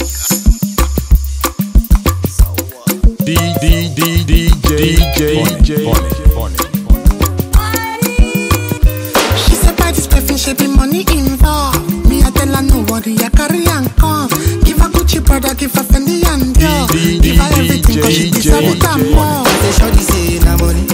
D D D DJ DJ She said this she be money. Me I tell her carry and come. Give her Gucci brother, give her Fendi and. Give her everything cause she deserve it and more. Say shorty say na money,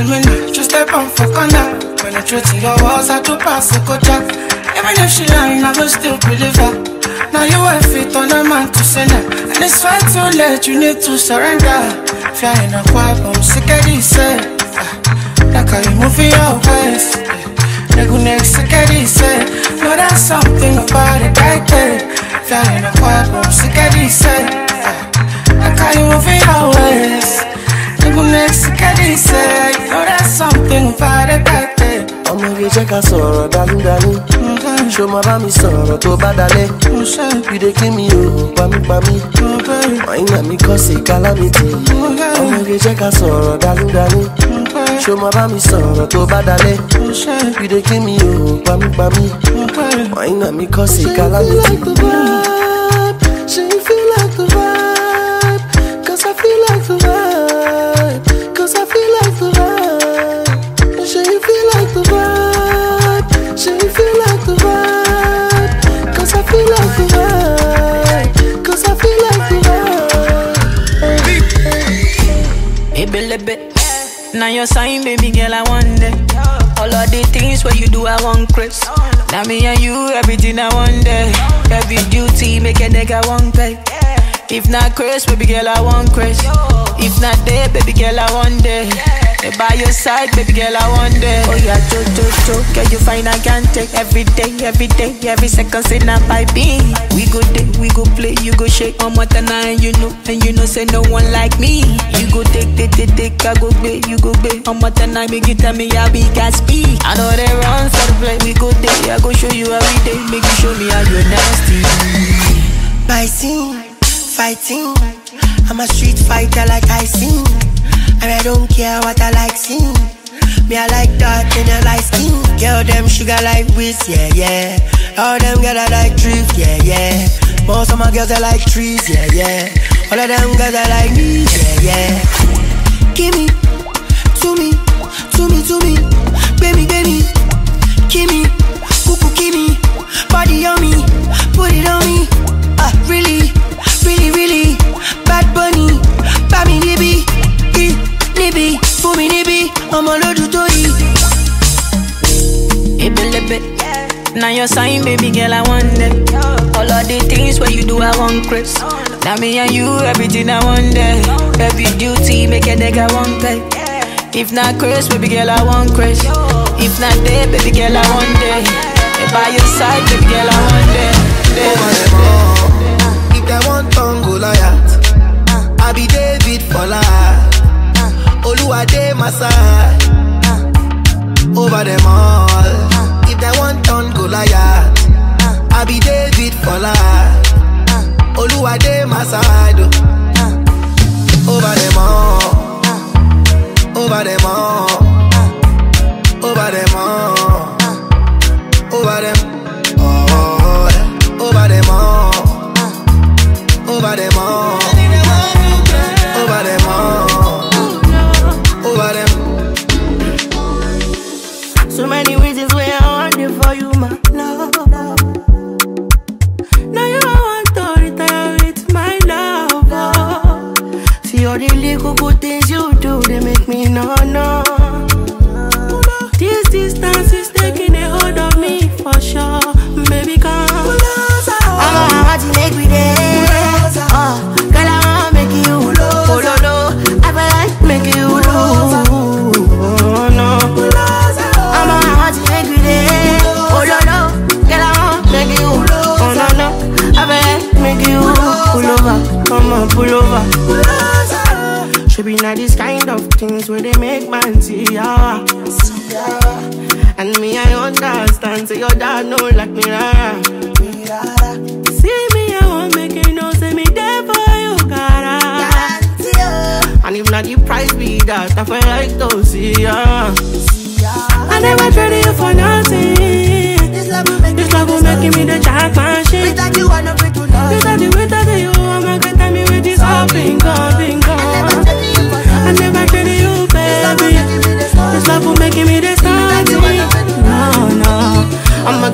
Sense me now, just step on for corner. Penetrating your walls, I do pass a job. Even if she lying, I will still believe her. Now you have fit on a man to send her. And it's fine too late, you need to surrender. In a quiet, I'm sick of this. Like how you move your waist. Nigga next sick of this. No, that's something about it right there. In a quiet, I'm sick of this. Like how you move your waist. Next sick of this. No, that's something it right there. ọmọge jẹ́ ká sọ̀rọ̀ dálúdálú ṣó máa bá mi sọ̀rọ̀ tó bá dalẹ̀? You dey kill me o pamípamí. Wàyínà mi kọ́ sí calamity. Ọmọge jẹ́ ká sọ̀rọ̀ dálúdálú ṣó máa bá mi sọ̀rọ̀ tó bá dalẹ̀? You dey kill me o pamípamí. Wàyínà mi kọ́ sí calamity. Now your sign, baby girl, I want it. All of the things where you do, I want Chris. Now me and you, everything I want there. Every duty, make a nigga want pay. If not Chris, baby girl, I want Chris. If not there, baby girl, I want there. Eh, By your side, baby girl, I want there. Oh yeah, jo jo jo, girl, you find I can take every day, every day, every second, say not by me. We go day, we go play, you go shake one more time, and you know, and you know, say no one like me. You go take, take, take, take, I go pay, you go pay. One more time, make you tell me how we can speak. I know they run for the play, we go day, I go show you every day, make you show me how you're nasty. By scene, fighting. I'm a street fighter like I sing. And I don't care what I like sing. Me, I like dark and I like skin. Girl, them sugar like whiz, yeah, yeah. All them girls I like drift, yeah, yeah. Most of my girls I like trees, yeah, yeah. All of them girls I like me, yeah, yeah. Give me, to me, to me, to me, baby, baby. Give me, cuckoo, give me, body on me, put it on me. Ah, really, really, really, bad bunny, bami nibi, eh, nibi, for me nibi, I'm a to eat. Ibelebe. Now your sign, baby girl, I want it. All of the things where you do, I want Chris. Now me and you, everything I want there. Every duty, make a nigga want pay. If not Chris, baby girl, I want Chris. If not there, baby girl, I want there. Eh, By your side, baby girl, I there. Over there. them. If they want tongue Goliath, I be David for life. My side. Ah, over them all. Ah, if they want tongue Goliath, ah, I be David for life. My side. Over them all. Over them all. No no. This distance is taking a hold of me for sure, baby. Come, I'm me dance. Oh, girl, I wanna make you oh no I make you oh no. Oh I wanna oh no I make you pull over, come on, pull over. Not this kind of things where they make man see ya. And me, I understand, so your dad know like me, rara. See me, I won't make you know, say me there for you, cara. And if not the price be that, I feel like to see ya.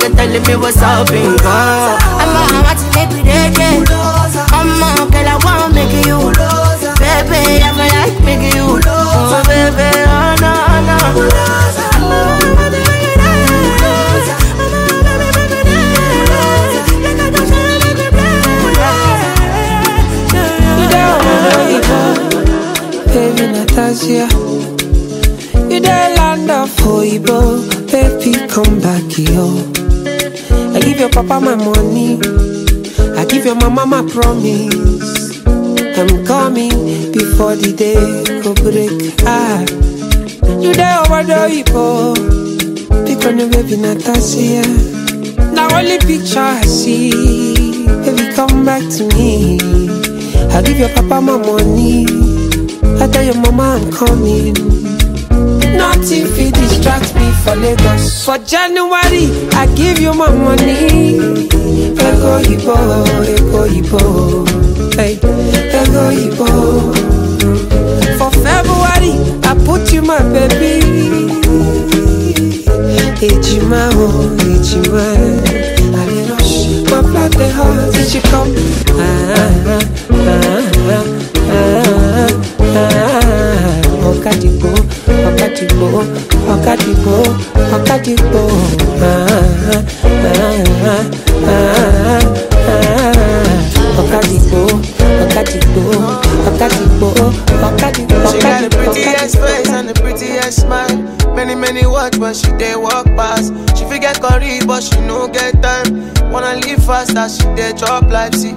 I'm not gonna tell me what's up, bingo. I'm a want to make me dead, yeah. I'm a girl, I wanna make you. Baby, I feel like making you. Oh, baby, oh, no, no. baby Natasha. You the land of Hoibo, baby come back here. Give your papa my money, I give your mama my promise. I'm coming before the day go break. Ah, you there over the Hoibo, pick on your baby Natasha. Now only picture I see, baby come back to me. I give your papa my money. I tell your mama I'm coming. Nothing fit distract me for Lagos. For January, I give you my money. Ego Ibo, Ego Ibo, hey, Ego Ibo. For February, I put you my baby. Ejima, oh, Ejima. I rush, my blood dey hot. Did you come? Ah, ah, ah, ọ̀kadìgbò, ọ̀kadìgbò, ọ̀kadìgbò. Ọ̀kadìgbò, ọ̀kadìgbò, ọ̀kadìgbò, ọ̀kadìgbò, She got the prettiest face and the prettiest smile. Many, many watch, but she dey walk past. She forget curry, but she no get time. Wanna live fast as she dey chop life, see.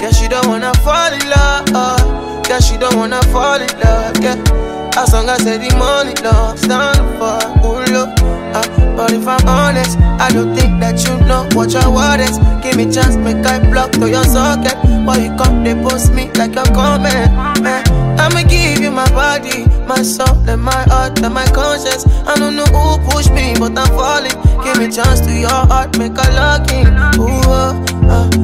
Yeah, she don't wanna fall in love. Yeah, she don't wanna fall in love. Yeah, as long as say the money, love, stand for good love. Uh, but if I'm honest, I don't think that you know what your word is. Give me chance, make I block to your socket. Why you come, they post me like you're coming. Man, I'ma give you my body, my soul, and my heart, and my conscience. I don't know who pushed me, but I'm falling. Give me chance to your heart, make a lock in. Ooh, uh, uh,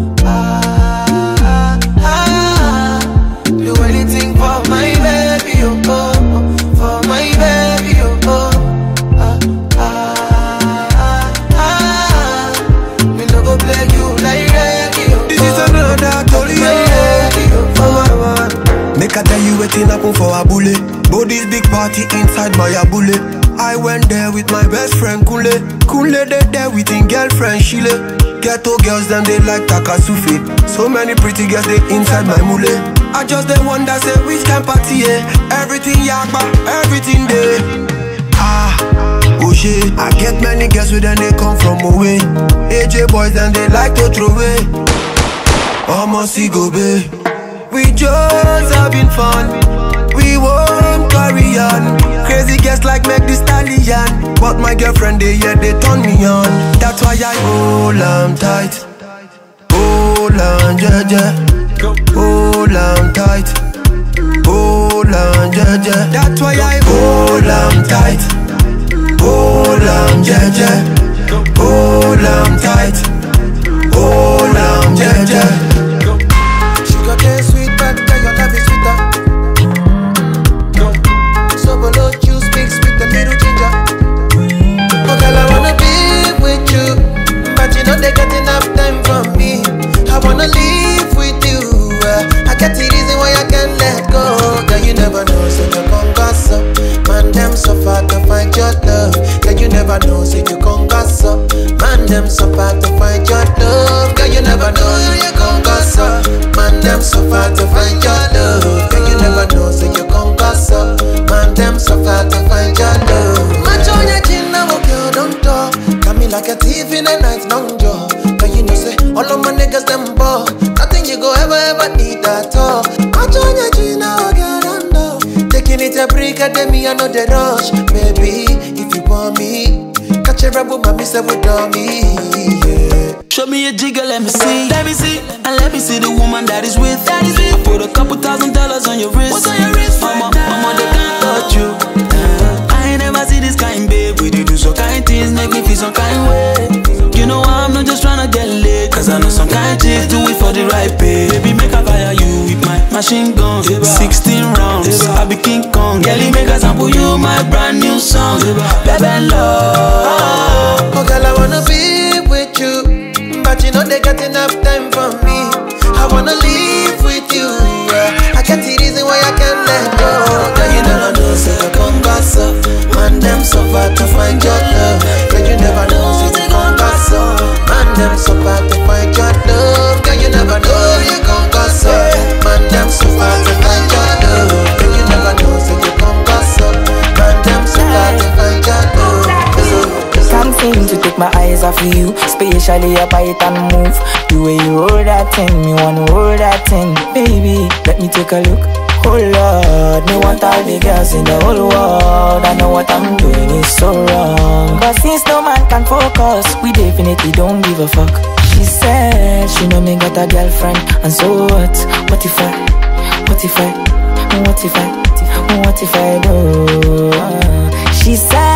Tell happen for a bullet. This big party inside my bullet. I went there with my best friend Kule. Kule they there with him girlfriend Shile. Ghetto girls them they like Takasufi. So many pretty girls they inside my mule. I just they wonder say which kind party eh? Everything yakba, everything there. Ah, oh shit. I get many girls with them they come from away. AJ boys and they like to throw away. Almost go babe. We just having fun. We won't carry on. Crazy guests like make the stallion. But my girlfriend, they yeah, they turn me on. That's why I hold on tight. Hold on, yeah, yeah. Hold on tight. Hold on, yeah, yeah. That's why I hold on tight. Hold on, yeah, yeah. Hold on tight. Hold on, yeah, yeah. You never know, so you can gossip. Man, them so far to find your love. Girl, you never know, so you can gossip. Man, them so far to find your love. Girl, you never know, so you can gossip. Man, them so far to find your love. Your chin, now, girl, don't talk. Me like a thief in the night, long jaw. But you know, say, all of my niggas, them ball. Nothing you go ever, ever need at all. Match on your chin, now, girl, don't talk. Taking it a break, at me, I know the rush. Baby, me, catch a rebel, mommy, say, with me. Yeah. Show me a jigger, let me see. Let me see. And let me see the woman that is with. That is with. I put a couple thousand dollars on your wrist. What's on your wrist? Mama, mama, they can't touch you. Uh, I ain't never see this kind, babe. We do some kind things, make me feel some kind way. You know I'm not just tryna get laid. Cause I know some kind chicks do it for the right pay. Baby, make I fire you with my machine gun. 16 rounds, I be King Kong. Girlie, make I sample you my brand new song. Baby, love. Oh, girl, I wanna be with you, but you know they got enough time for me. I wanna live with you. uh, I get the reason why I can't let go. Girl, you never know, say you come gossip. Man, them so far to find your So far to find your love. Girl, you never know, you come gossip. Man, them so far to find your love. Girl, you never know, say you come gossip. Man, them so far to find your love. Can't seem to take my eyes off of you, especially your bite and move. The way you roll that thing, me wanna roll that thing, baby. Let me take a look. Oh Lord, me want all the girls in the whole world. I know what I'm doing is so wrong, but since no man can focus, we definitely don't give a fuck. She said she know me got a girlfriend, and so what? What if I? What if I? What if I? What if I do? She said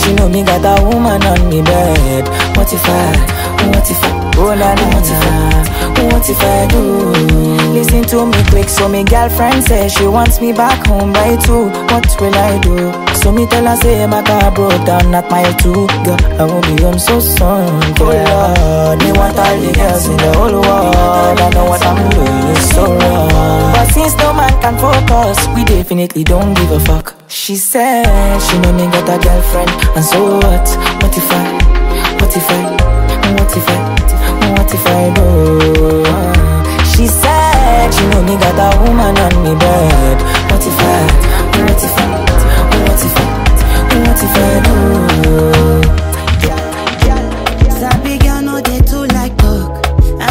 she know me got a woman on me bed. What if I? What if I? Oh na na what if I? What if I do? Listen to me quick, so me girlfriend says she wants me back home by two. What will I do? So me tell her say my car broke down at mile two. Girl, I won't be home so soon. Oh Lord, me want all the girls in the whole world. I know what I'm doing is so wrong. But since no man can focus, we definitely don't give a fuck. She said she know me got a girlfriend, and so what? What if I? What if I? What if I? What if I do? She said she know me got a woman on me bed. What if I? What if I? What if I? What if I do? Sabi girl dey too like talk.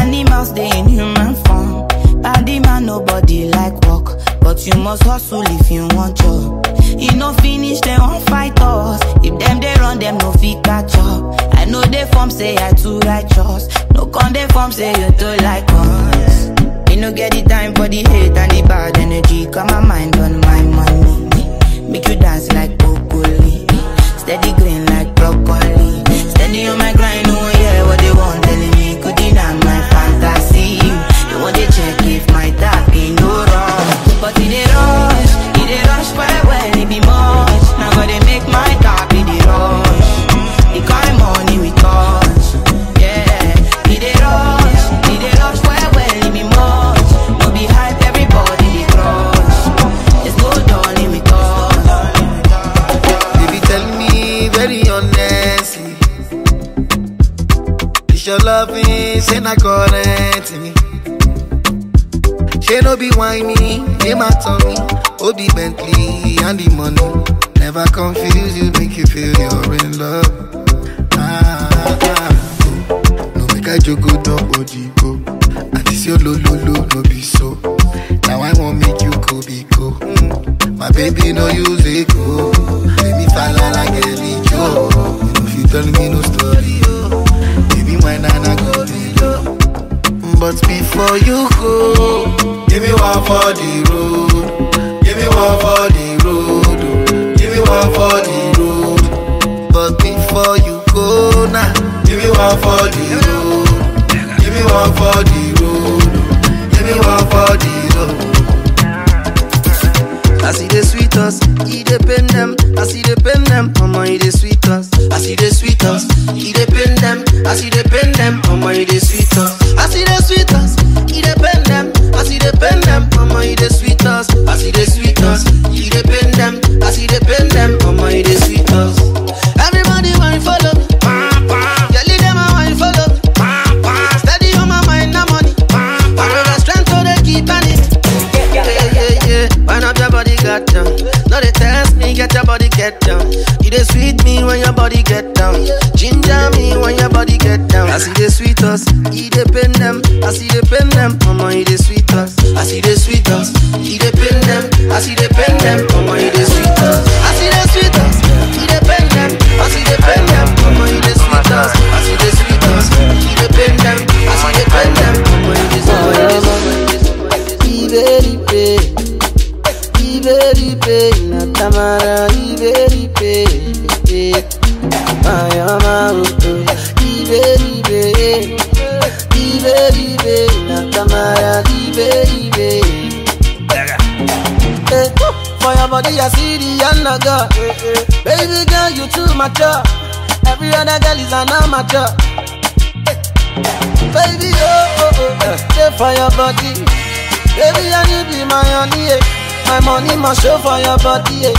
Animals dey in human form. Body man nobody like work, but you must hustle if you want job. E no finish dem wan fight us. If dem dey run dem no fit catch up. I know dey form say I too righteous. No con dey form say you too like us. Me no get the time for the hate and the bad energy. Got my mind on my money. Make you dance like broccoli. Steady green like broccoli. Steady on my grind, no be whiny, name my tummy. The Bentley and the money. Never confuse you, make you feel you're in love. Ah, ah, ah. No make I joke, down, go. And this your lo lo lo, no be so. Now I won't make you go be go. Mm. My baby no use it go. Let me fall like Ellie Joe. If you tell me no story, oh. Baby, my nana go be low. But before you go, give me one for the road. Give me one for the road. oh. Give me one for the road. But before you go now, give me one for the road. Give me one for the road. Oh. Give me one for the road. I see the sweet us, he pain them. I see the pain them, mama he the sweet us. I see the sweet us, he pain them. I see the pain them, mama he the sweet us. I see the sweet us, My money must show for your body, eh.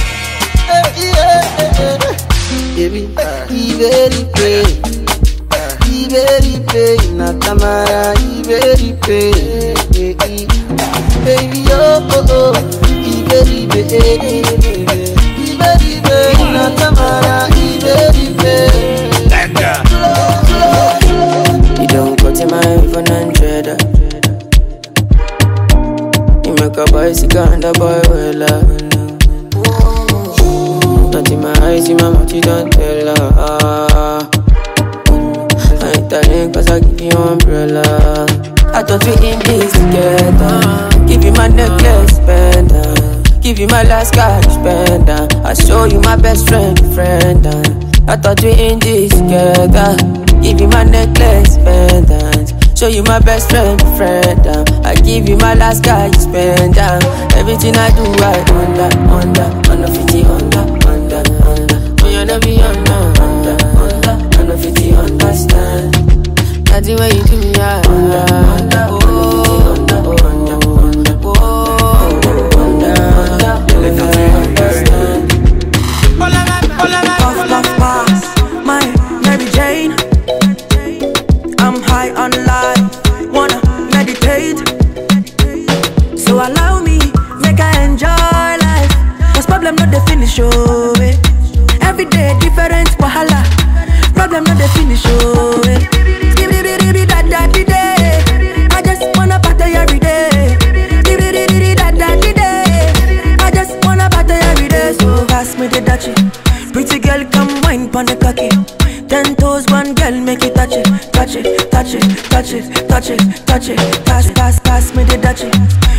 Eh, yeah, eh, eh, eh. Baby, Iberibe, Iberibe, na Tamara, Iberibe, eh, eh. Baby, oh, oh, oh, Iberibe, Iberibe, na Tamara, Iberibe. You don't go to my iPhone and trader. Make a bicycle and a boy well Not in my eyes, in my mouth, you don't tell her. I ain't telling cause I give you umbrella. I thought we in this together. Give you my necklace, pendant. Give you my last cash, pendant. I show you my best friend, friend. I thought we in this together. Give you my necklace, pendant. Show you my best friend, friend. Give you my last cash, pendant. Everything I do, I under, under, under 50, under, under, under. Oh, you never be under, under, under, under 50, understand. That's the way you do me, yeah. Under, under, oh, it. Pass, pass, me the dachi.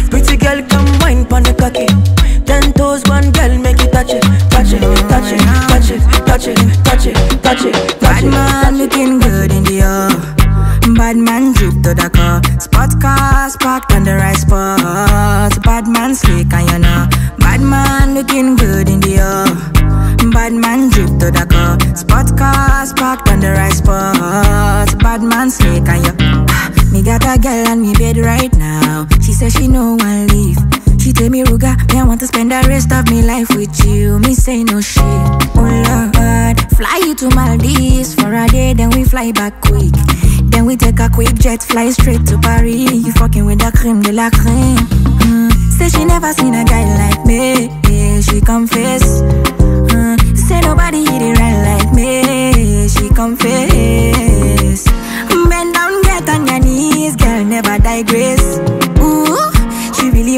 Pretty girl, come wine pon the cocky. Ten toes, one girl, make it touch it, touch it, touch it, touch it, touch it, touch it, touch it, Bad man looking good in the air. Bad man drip to the car. Spot cars parked on the right spot. Bad man slick and you know. Bad man looking good in the air. Bad man drip to the car. Spot cars parked on the right spot. Bad man slick and you. Ah, Me got a girl now. She no one leave. She tell me Ruga, me I want to spend the rest of me life with you. Me say no shit. Oh Lord, fly you to Maldives for a day, then we fly back quick. Then we take a quick jet, fly straight to Paris. You fucking with the creme de la creme. Mm. Say she never seen a guy like me. Yeah, she confess. Mm. Say nobody hit it right like me. She confess. Bend down, get on your knees, girl, never digress.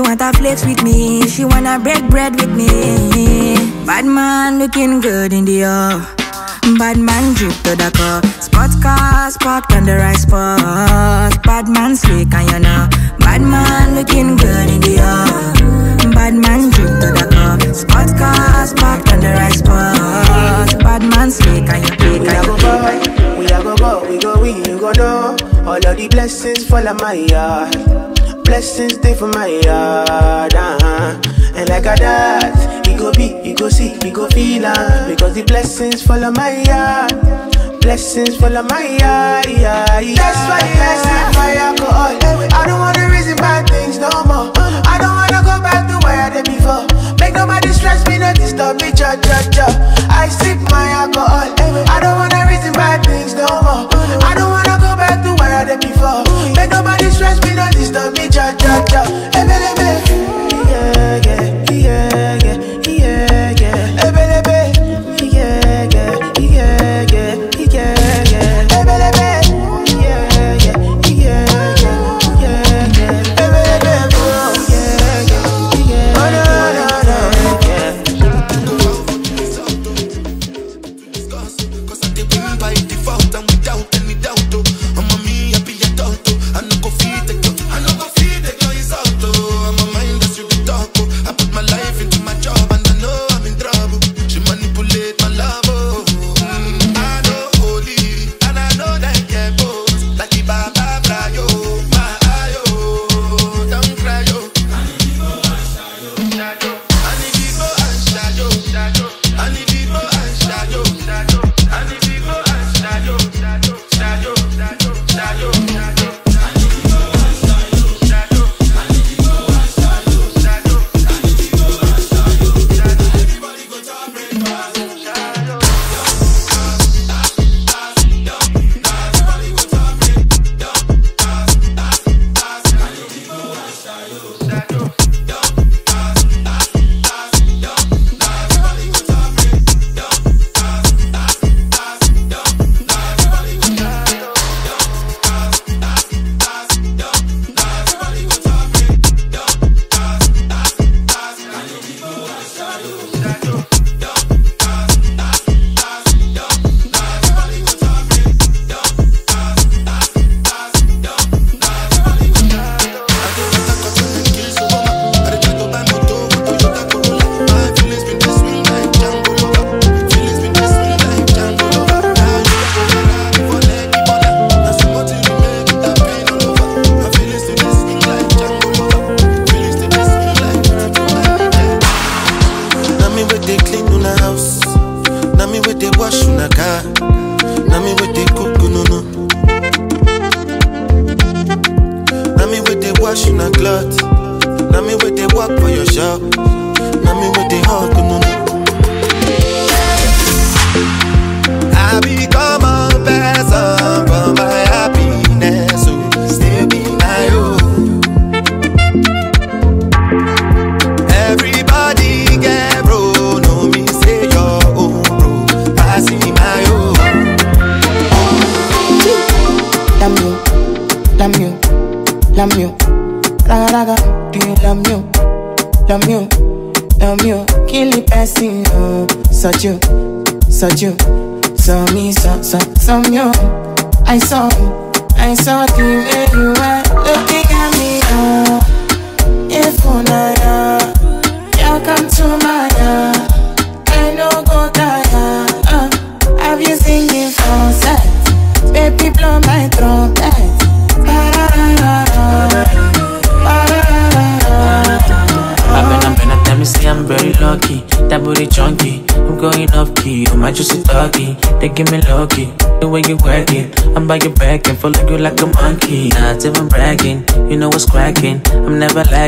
Really wanna flex with me. She wanna break bread with me. Bad man looking good in the air. Bad man drip to the car. Spot car, spot on the right spot. Bad man slick and you know. Bad man looking good in the yard. Bad man drip to the car. Spot car, spot on the right spot. Bad man slick and you pick We and you go go, we a go go, we go win, you go know. All of the blessings fall on my yard. Blessings stay for my yard, uh-huh. And like a that, go be, you go see, you go feel uh, Because the blessings fall on my yard. Blessings fall on my yeah, yeah. That's why I sip my alcohol. I don't wanna reason bad things no more. I don't wanna go back to where I did before. Make nobody stress me, no disturb me, cha cha cha. I sip my alcohol. I don't wanna reason bad things no more. I don't wanna go back to where I did before. Make nobody stress me, no disturb me, cha cha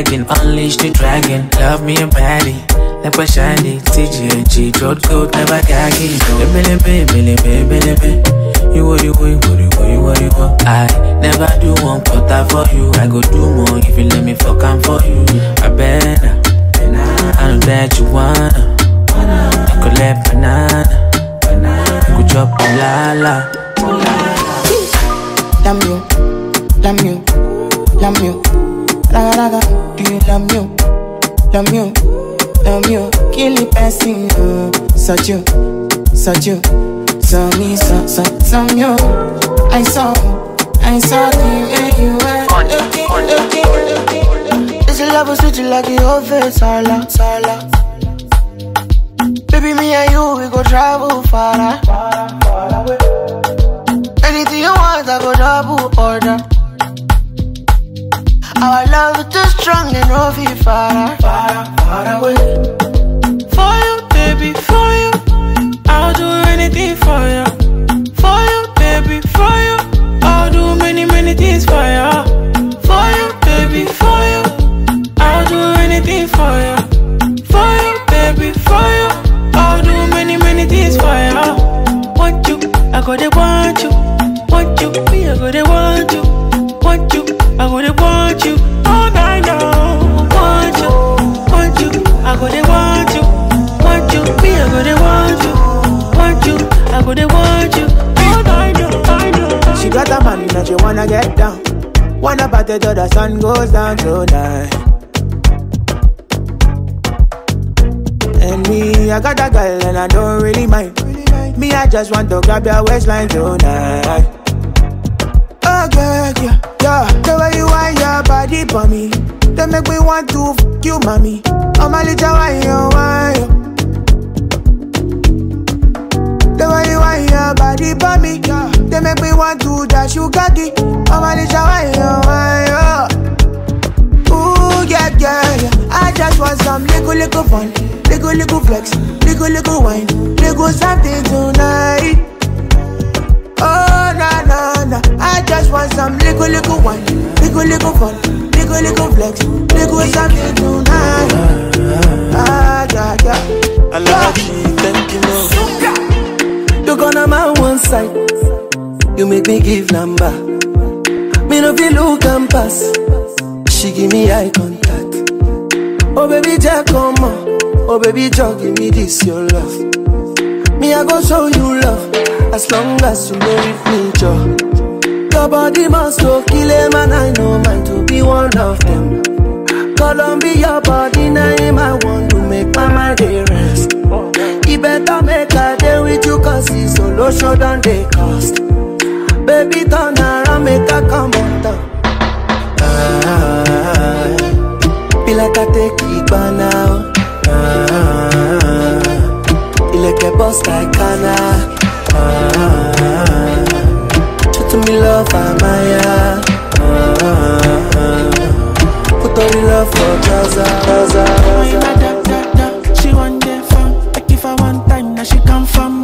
I'm. Unleash the dragon. Love me a baddie. Like shiny. TGNG. Road code. Never gagging. Baby, baby, baby. You what you want, what you want, what you want. I never do one quarter for you. I go do more if you let me fuck am for you. I better, I know that you wanna. I could let banana, you could drop a la la. Damn you, damn you, damn you. Do you damn you, damn you, damn you. Kill the person, oh. Uh, such you, such you, tell me some, some, some you. I saw, I saw the way you were looking, looking, looking. This love will switch like whole face, Sala, Sala. Baby, me and you, we go travel far away. Anything you want, I go double order. Our love is too strong and no feel far, far, far away. For you, baby, for you, I'll do anything for you. For you, baby, for you, I'll do many, many things for you. For you, baby, for you, I'll do anything for you. For you, baby, for you, I'll do many, many things for you. Want you, I go they want you. Want you, me, I go they want you. Want you, I go they want you. All. Want you, want you, I go they want you. Want you, me, I go they want you. Want you, I want you. All I know. She got a man she wanna get down. Wanna party till the sun goes down tonight. And me, I got a girl and I don't really mind. Me, I just want to grab your waistline tonight. Oh, yeah, yeah, yeah. The way you want your body for me. They make me want to f you, mommy. Oh, my little wine, you wine. The way you want your body for me. They make me want to dash you cocky. Oh, my little wine, you wine. Ooh, yeah, yeah, yeah. I just want some little, little fun. Little, little flex. Little, little wine. Little something tonight. Oh, na, na, na. I just want some little, little wine. Little, little fun. Little, little flex. Little something tonight. Ah, yeah, yeah. I love you, thank you, no. You gonna my one side. You make me give number. Me no feel look and pass. She give me eye contact. Oh baby, Jack, come on. Oh baby, Jack, give me this your love. Me I go show you love as long as you know me, Joe. Your body must go kill him and I know mine to be one of them. Columbia body name I want to make my mind dey rest. He better make a day with you cause he's solo show than they cost. Baby turn around make a come on down. Ah, be like I take it by now. Ah, ileke boss like Kana. Show to me love. Ah, put all the love for Gaza, Gaza, Gaza. She one time, now she come from?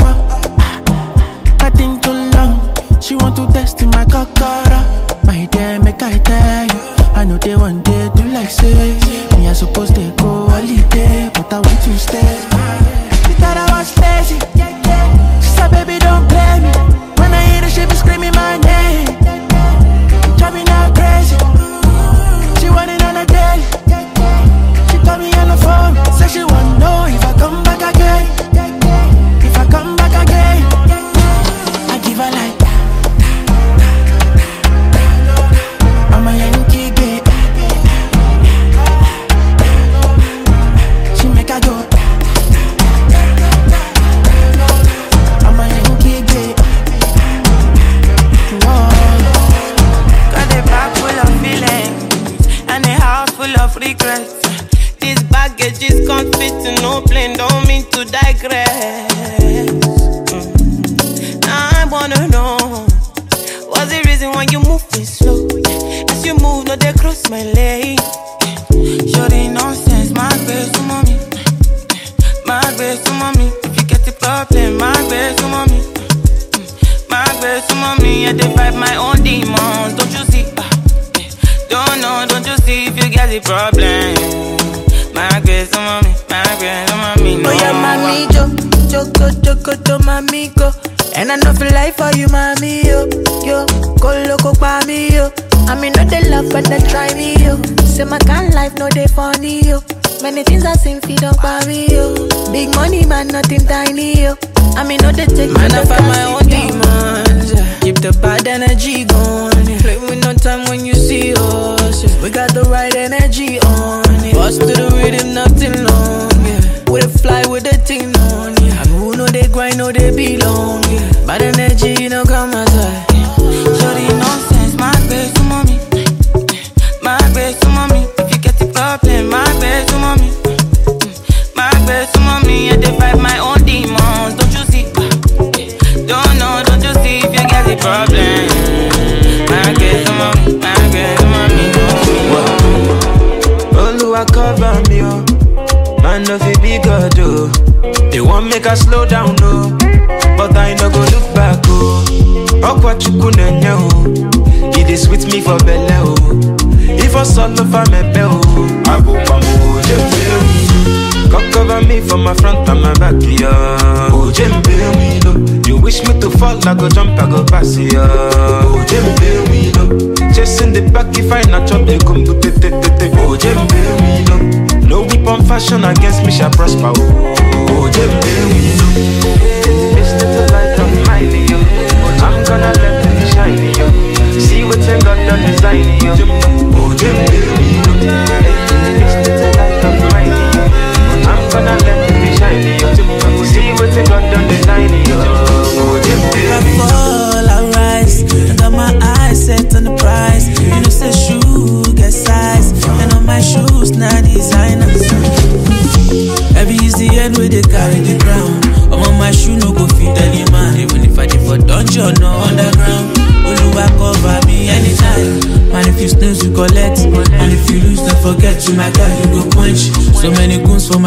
I think too long. She want to test in my kakara. My make I tell. I know they want day do like say. Me, I suppose they go holiday, but I want to stay.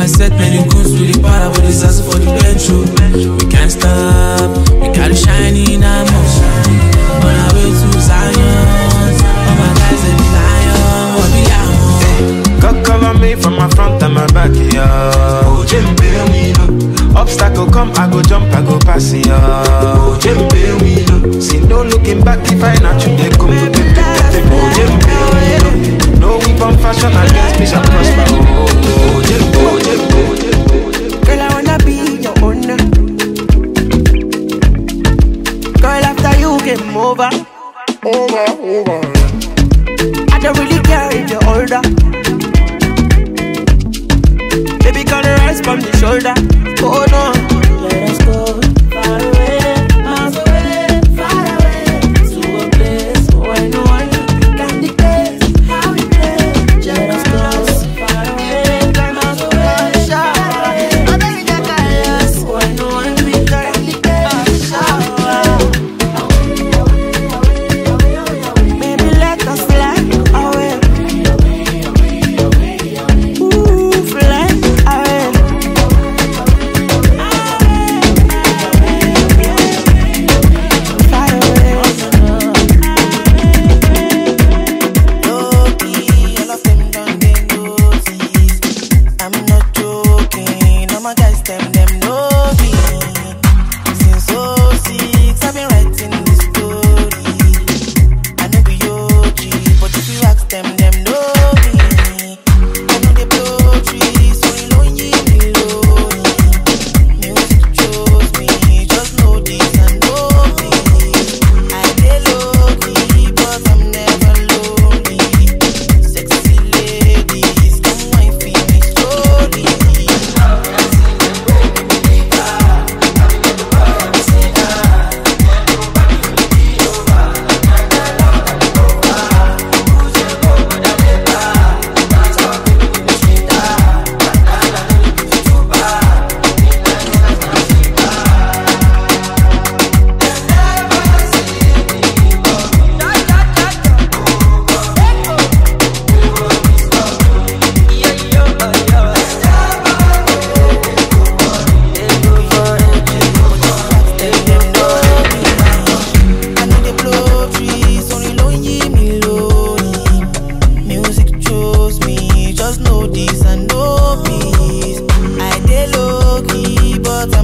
Many goons for my set,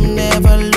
never lose.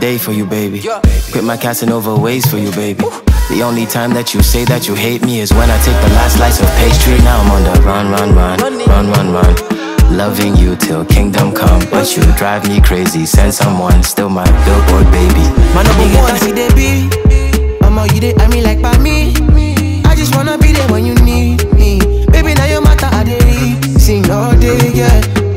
day for you, baby. Quit my Casanova ways for you, baby. The only time that you say that you hate me is when I take the last slice of pastry. Now I'm on the run, run, run, run, run, run. Loving you till kingdom come, but you drive me crazy. Send someone, still my billboard, baby. My number one, see they be. I'm all you they, I mean like by me. I just wanna be there when you need me. Baby, now your matter, I did sing all day, yeah.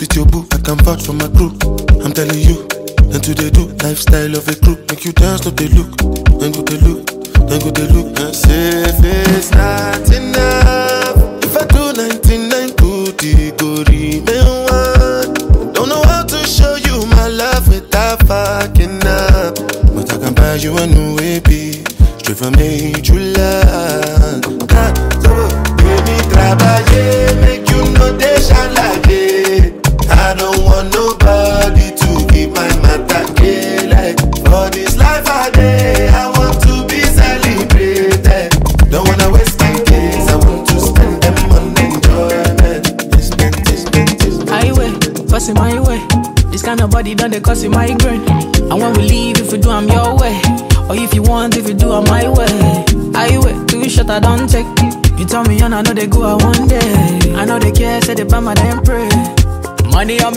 with your boo. I can vouch for my crew. I'm telling you, and today do lifestyle of a crew. Make you dance, not they look.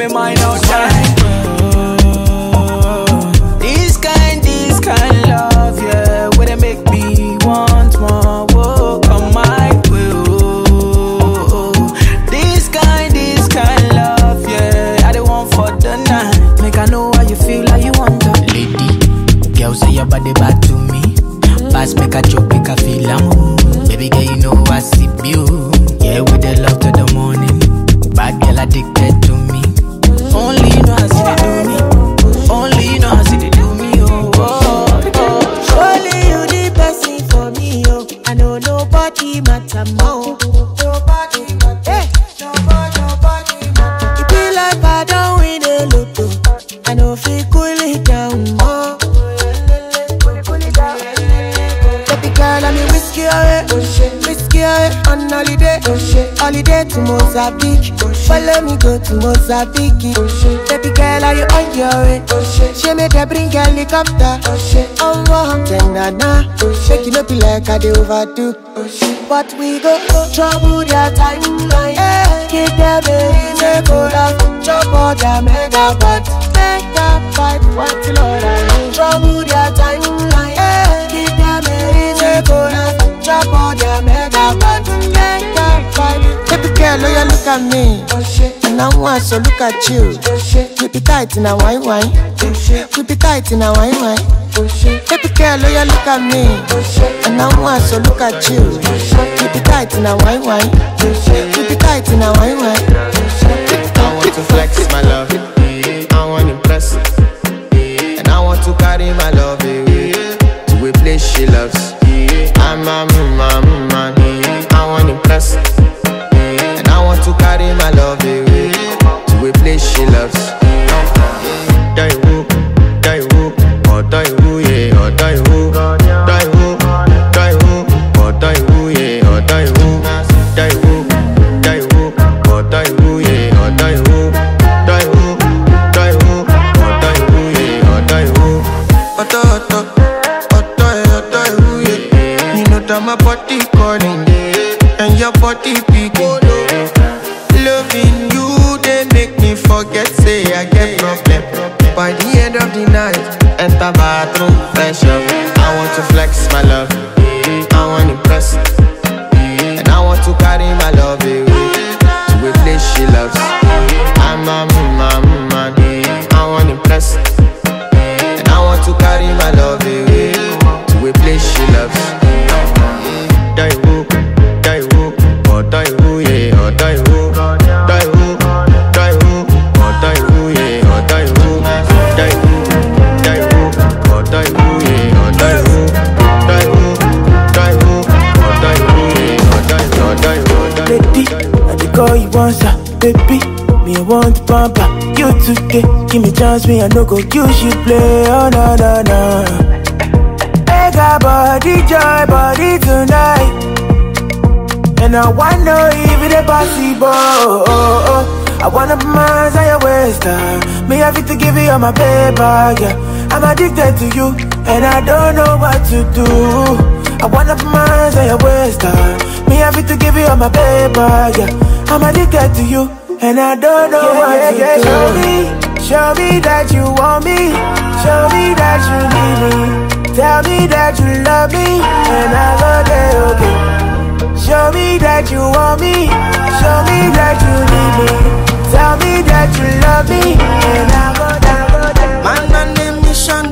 me mind they overdo. But we go trouble their timeline. Yeah. Keep them in a cola, chop all their megawatt. Make that fight, what Lord I Trouble their timeline. Yeah. Keep them in a cola, chop all their megawatt. Make that fight. Baby girl, oh yeah, look at me. And I so look at you. Keep it tight in a wine wine. Keep it tight in a wine wine. Girl, oh yeah, look at me. And now I so look at you. Keep it tight now, why why? Keep it tight now, why why? I want to flex my love. I want to impress. And I want to carry my love away to a place she loves. chance, me I no go use you play. Oh no no no. I got body joy, body tonight, and I want no even if possible. Oh, oh, oh. I wanna be mine, I your time. Uh. Me I fit to give you all my paper, yeah. I'm addicted to you, and I don't know what to do. I wanna be mine, I your time. Uh. Me I fit to give you all my paper, yeah. I'm addicted to you, and I don't know yeah, what yeah, to yeah, do. Show Show me that you want me. Show me that you need me. Tell me that you love me, and I go there, okay. Show me that you want me. Show me that you need me. Tell me that you love me, and I go there. Man on a mission.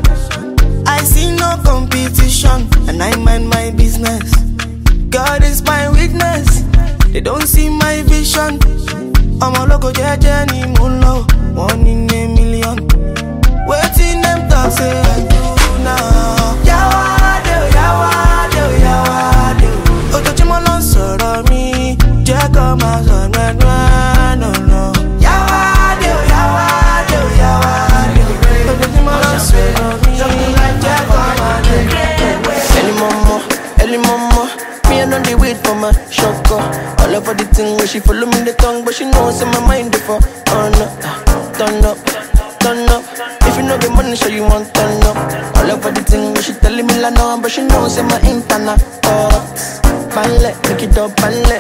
I see no competition, and I mind my business. God is my witness. They don't see my vision. I'm a local judge lọ. One in a million. Waiting them talk say I do now. Yawade o, yawade o, yawade o. Ojoojúmọ́ ló ń sọ̀rọ̀ mi, jẹ́ kó máa sọ gbẹ́gbẹ́ nọ̀nà. Yawade o, yawade o, yawade o. Ojoojúmọ́ ló ń sọ̀rọ̀ mi, jẹ́ kó máa gbẹ́gbẹ́. Early mama, early mama. Me wait for my shoko. All over the thing where she follow me the tongue, but she knows in my mind before. Oh no, turn up, turn up. If you know the money, show you want turn up. All over the thing she telling me la no, but she knows in my internet. Oh, ballet, make it up, ballet.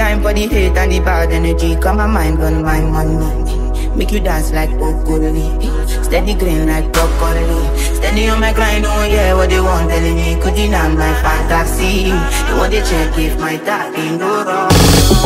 Time for the hate and the bad energy. Come my mind run my money. Make you dance like broccoli. Steady green like broccoli. Steady on my grind, oh yeah, what they want telling me. Could you not my fantasy. They want to check if my tapping go wrong.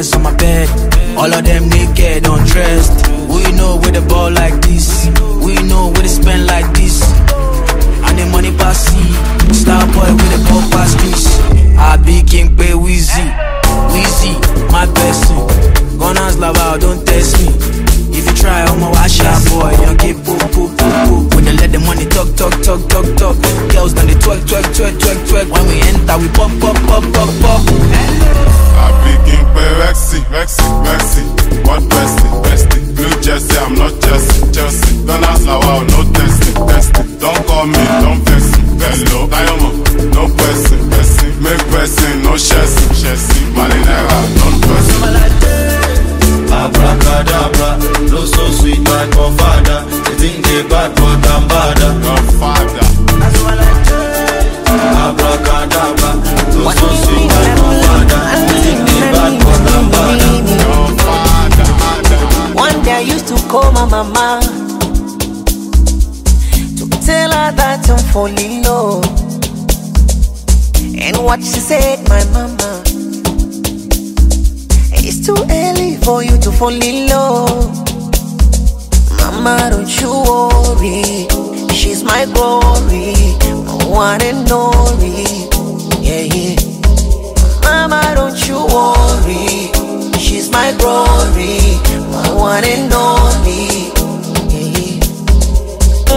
On my bed, all of them naked, undressed. We know where the ball like this, we know where they spend like this. And the money pass see, star boy with the ball pass this. I be king pay Weezy, Weezy, my person. Gunners love out, don't test me. If you try, I'm a wash out boy, you keep poop poop poop poop. When they let the money talk talk talk talk talk, girls then they twerk twerk twerk twerk twerk. When we enter, we pop pop pop pop pop. I Rexy, Rexy, Rexy. What bestie, bestie? New Jersey, I'm not Chelsea, Chelsea. Don't ask now, wow, no testing, testing. Don't call me, don't vex me. Hello, Diamond, no pressing, pressing. Make pressing, no chasing, chasing. Malinera, don't press Abracadabra, no so sweet like my father. They think they bad, but I'm badder. Godfather. Abracadabra, no so sweet like my father. They think badder. One day I used to call my mama to tell her that I'm falling low. And what she said, my mama, It's too early for you to fall in love. Mama, don't you worry. She's my glory, my one and only. Yeah, yeah. Mama, don't you worry. She's my glory, my one and only. Yeah, yeah.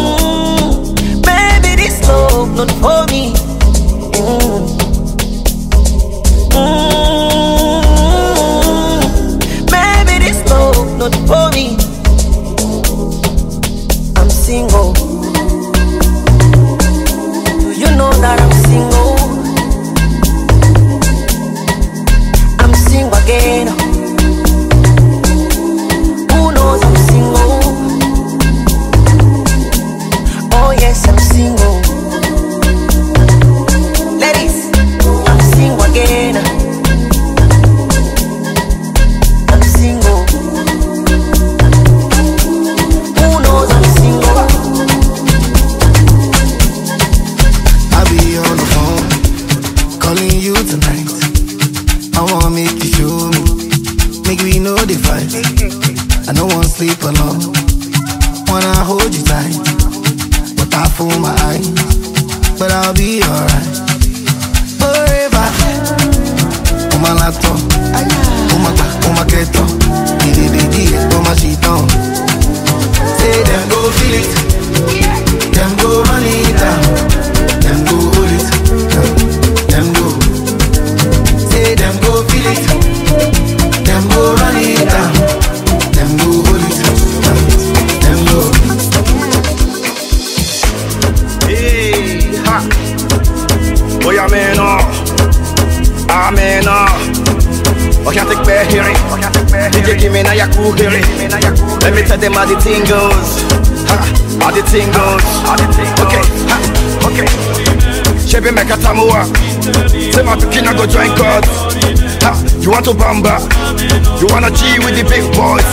Mm, baby, this love not for me. Mm. Mm, Maybe this love not for cool hearing. Let me tell them how the thing goes. Ha, how the thing goes. Okay, ha, okay. Shebi make a tamua. Say my pikin I go join God. Ha, you want to bamba? You wanna G with the big boys?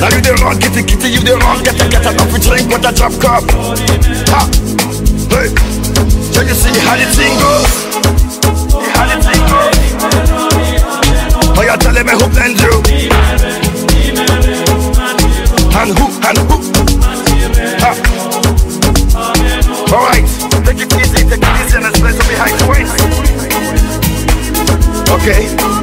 Now you the wrong, kitty kitty, you the wrong, get a get a coffee drink with a drop cup. Ha, hey, so you see how the thing goes? How the thing goes? Oh, you telling me who blend you? And who, and who? Ha. Alright, take it easy, take it easy and let's behind the waist. Okay.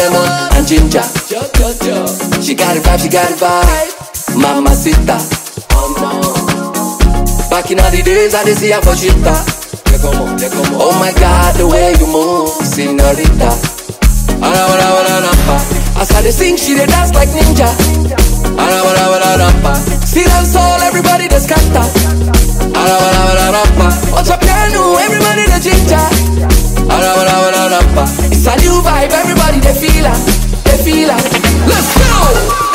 Lemon and ginger. She got it vibe, she got it vibe. Mama Sita. Back in all the days, I did see her for shita. Oh my God, the way you move, senorita. Ara, ara, ara, rampa. As I sing, she dey dance like ninja. Ara, ara, ara, rampa. See that soul, everybody dey scatter. Ara, ara, ara, rampa. Amapiano, everybody dey ginger. It's a new vibe, everybody they feel her, they feel her. Let's go.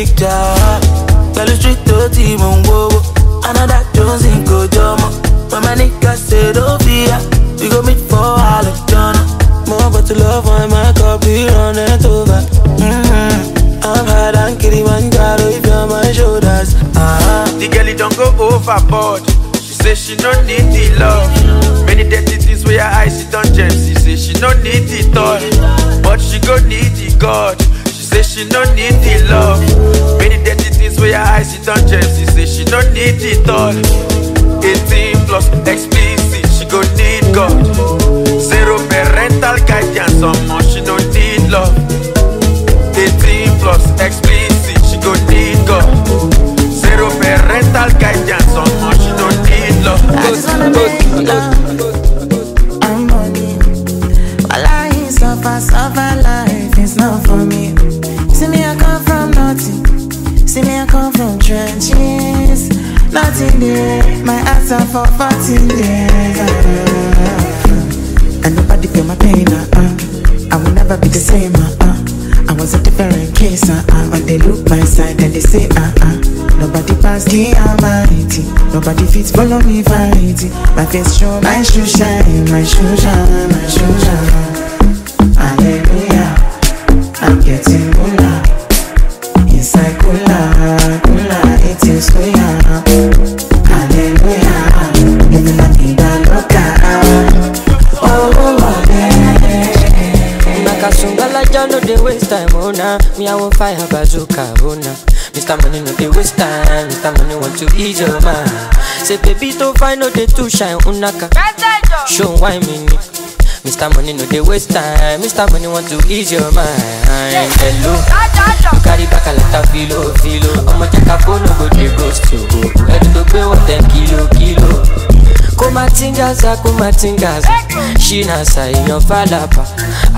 Picture. Pẹ̀lú street tó ti mò ń wówó, another Jones in Kojomo. When my niggas say don't fear, we go meet for Jonna. More but to love when my cup be running over. Mm-hmm. I'm hard and Kilimanjaro if you're my shoulders. Ah, The girl don't go overboard. She say she no need the love. Many dirty things where her eyes sit on gems. She say she no need it all, but she go need the God. She say she no need the love. Many dirty things where her eyes sit on gems. She say she no need it all. 18 plus explicit, she go need God. Zero parental guidance, someone she no need love. 18 plus explicit, she go need God. Zero parental guidance, someone she no need love. I just wanna make love. I'm on it. While I suffer, suffer life is not for me. Trenches. Nothing there. My ass are for 14 years. And nobody feel my pain, uh. I will never be the same, uh. I was a different case, uh, uh. When they look my side and they say, uh, uh. Nobody pass the almighty Nobody fits follow me fighting My face show, my shoe shine My shoe shine, my shoe shine Hallelujah I'm getting moolah Oh, me I want fire bazooka, oh nah. Mr. Money no dey waste time, Mr. Money want to ease your mind. Say baby to find no dey too shine, unaka. Oh, Show why me ni. Mr. Money no they waste time, Mr. Money want to ease your mind. Hello, you carry back a lot of filo, filo. Ọmọ jaka phone no go dey ghost you. Ẹni tó gbé wọ ten kilo, kilo. Kumatingaza kumatingaza. Ṣínàṣà èèyàn fàlàpà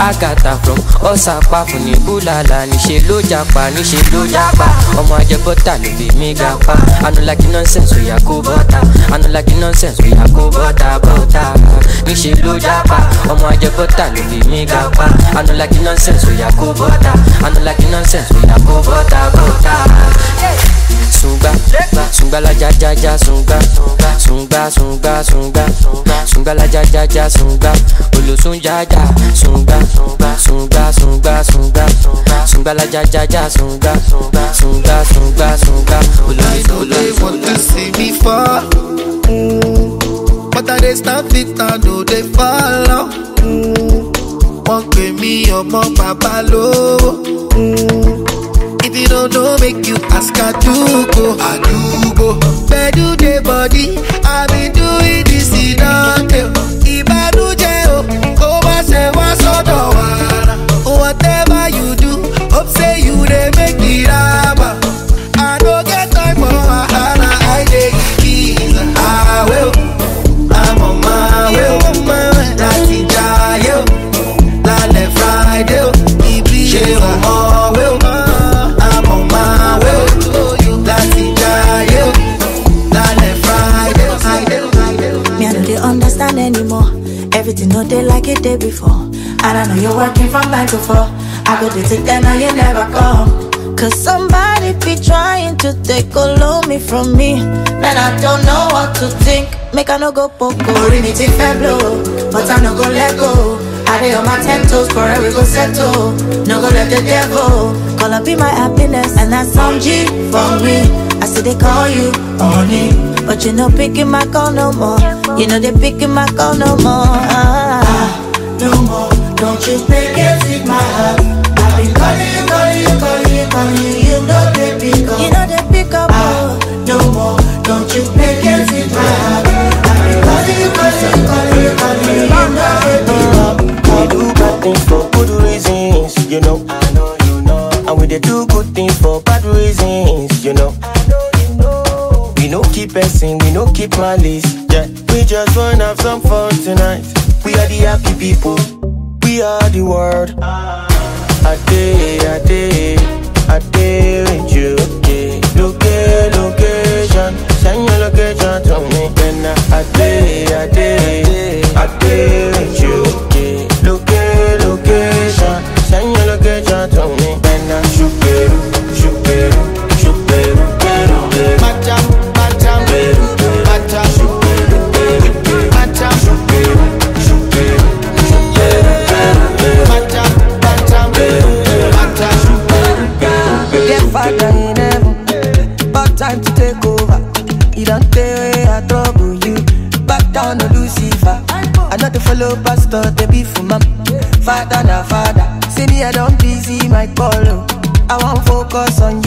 àgàtà from ọ̀sàpá ní búlàlà níṣẹ́ ló japa níṣẹ́ ló japa ọmọ ajẹbọ́tà ló fi mí ga pa anulaki nonsense oya kó bọ́tà anulaki nonsense oya kó bọ́tà bọ́tà níṣẹ́ ló japa ọmọ ajẹbọ́tà ló fi mí ga pa anulaki nonsense oya kó bọ́tà anulaki nonsense oya kó bọ́tà bọ́tà. Sungba, sungba la ja ja ja sungba, sungba sungba sungba, sungba la ja ja ja sungba, olosun ja ja sungba, sungba sungba sungba, sungba la ja ja ja sungba, sungba sungba sungba, I know olosun want to see me fall. Mm. But I dey stand fit and no dey follow. Mm. Wọ́n pè mí ọmọ bàbá. Mm. You don't know, make you ask Adugo. Adugo. Pẹ̀lú dey body, I've been doing this ìdáǹtẹ̀. I know you're working from to four. I go to take that now you never come. Cause somebody be trying to take all of me from me. Man, I don't know what to think. Make I no go poco. Ori me take fair blow, but I no go let go. I dey on my ten toes, forever go settle. No go let the devil call up be my happiness, and that's some G for me. I see they call you on honey, but you no picking my call no more. You know they picking my call no more. Ah, no more. Don't you think it's in my heart? I've been calling you, calling you, calling you, calling you. You know they pick up. You know they pick up. Ah, no more. Don't you think it's in my heart? I've been calling you, calling you, calling you, calling you. You know they pick up. We do bad things for good reasons, you know. I know you know. And we dey do good things for bad reasons, you know. I know you know. We no keep passing, we no keep malice. Yeah, we just wanna have some fun tonight. We are the happy people, we are the world. I day, I day, I day with you. Yeah, loca- location, send your location to me. Then I day, I day, I day with you. Yeah, Follow pastor, they be for mom. Father na father. See me, I don't busy my call. oh. I won't focus on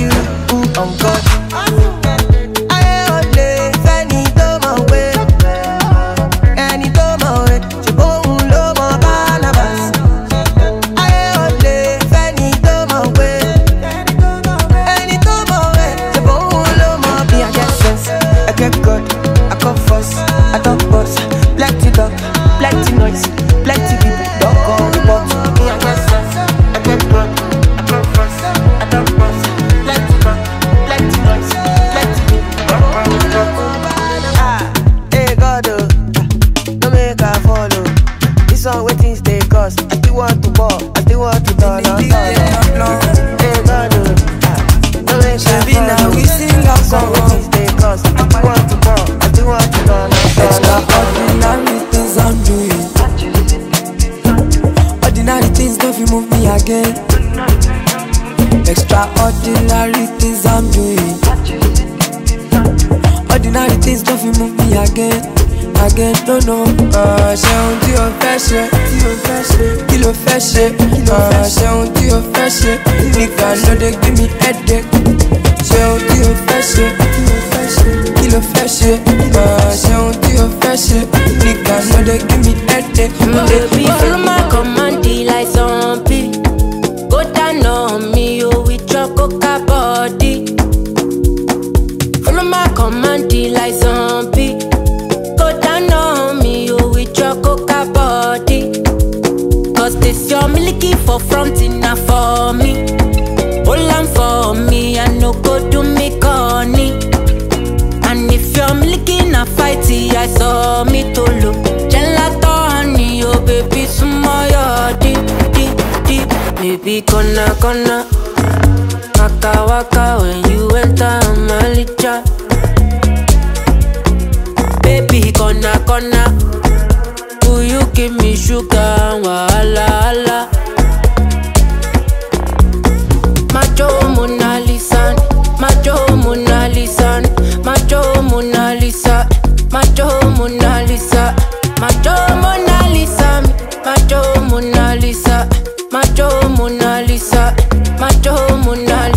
Extraordinary things I'm doing. Ordinary things don't feel move me again. Again, no, no. Uh, ṣe ohun tí o fẹ́ ṣe. Tí o fẹ́ ṣe. Kí ló fẹ́ ṣe? Uh, ṣe ohun tí o fẹ́ ṣe. Nìkan ló dé give me headache. Ṣe ohun tí o fẹ́ ṣe. Kí ló fẹ́ ṣe? Kí ló fẹ́ ṣe? Uh, ṣe ohun tí o fẹ́ ṣe. Nìkan ló dé give me headache. Baby, follow my command, like this your milky for front enough for me. Hold on for me, I no go do me corny. And if you're milky na fighty, I saw me to look. Gelato honey, oh baby, sumo your deep, deep, deep. Baby, gonna, gonna. waka waka when you enter Malija. Baby, gonna gonna. Give me sugar? Wahala, hala. Macho Mona Lisa, Macho Mona Lisa, Macho Mona Lisa, Macho Mona Lisa, Macho Mona Lisa, Macho Mona Lisa, Macho Mona Lisa, Macho Mona Lisa.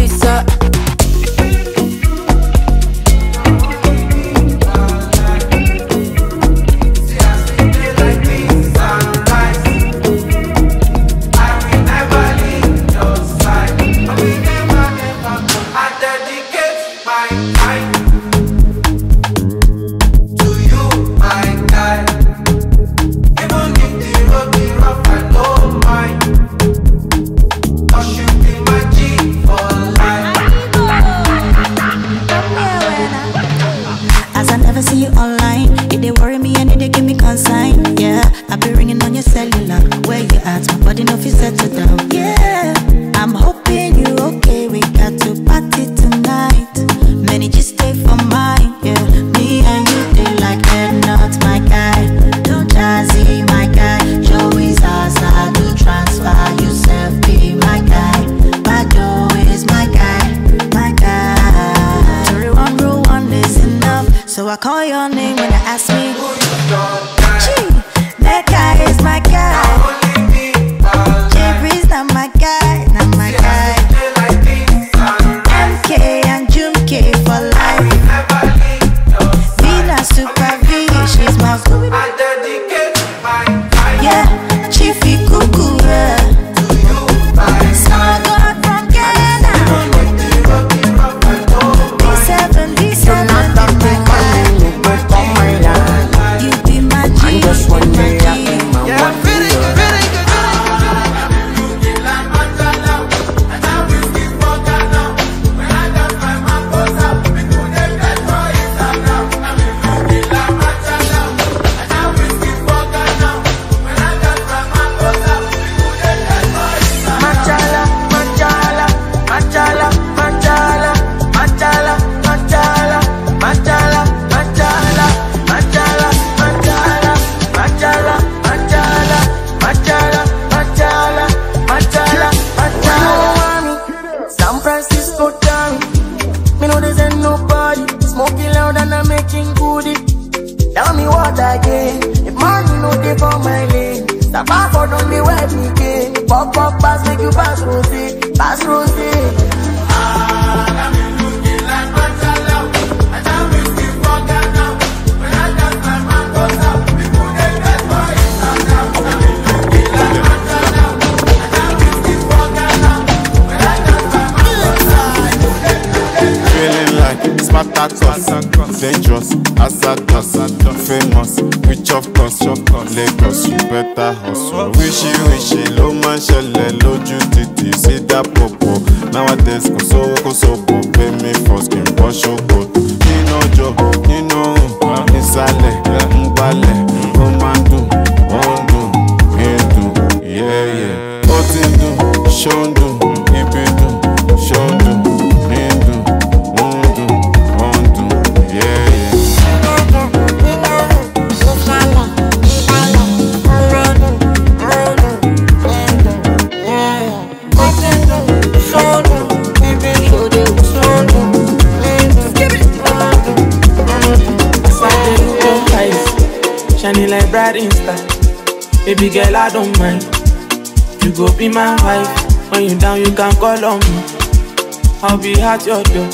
I'll be at your door.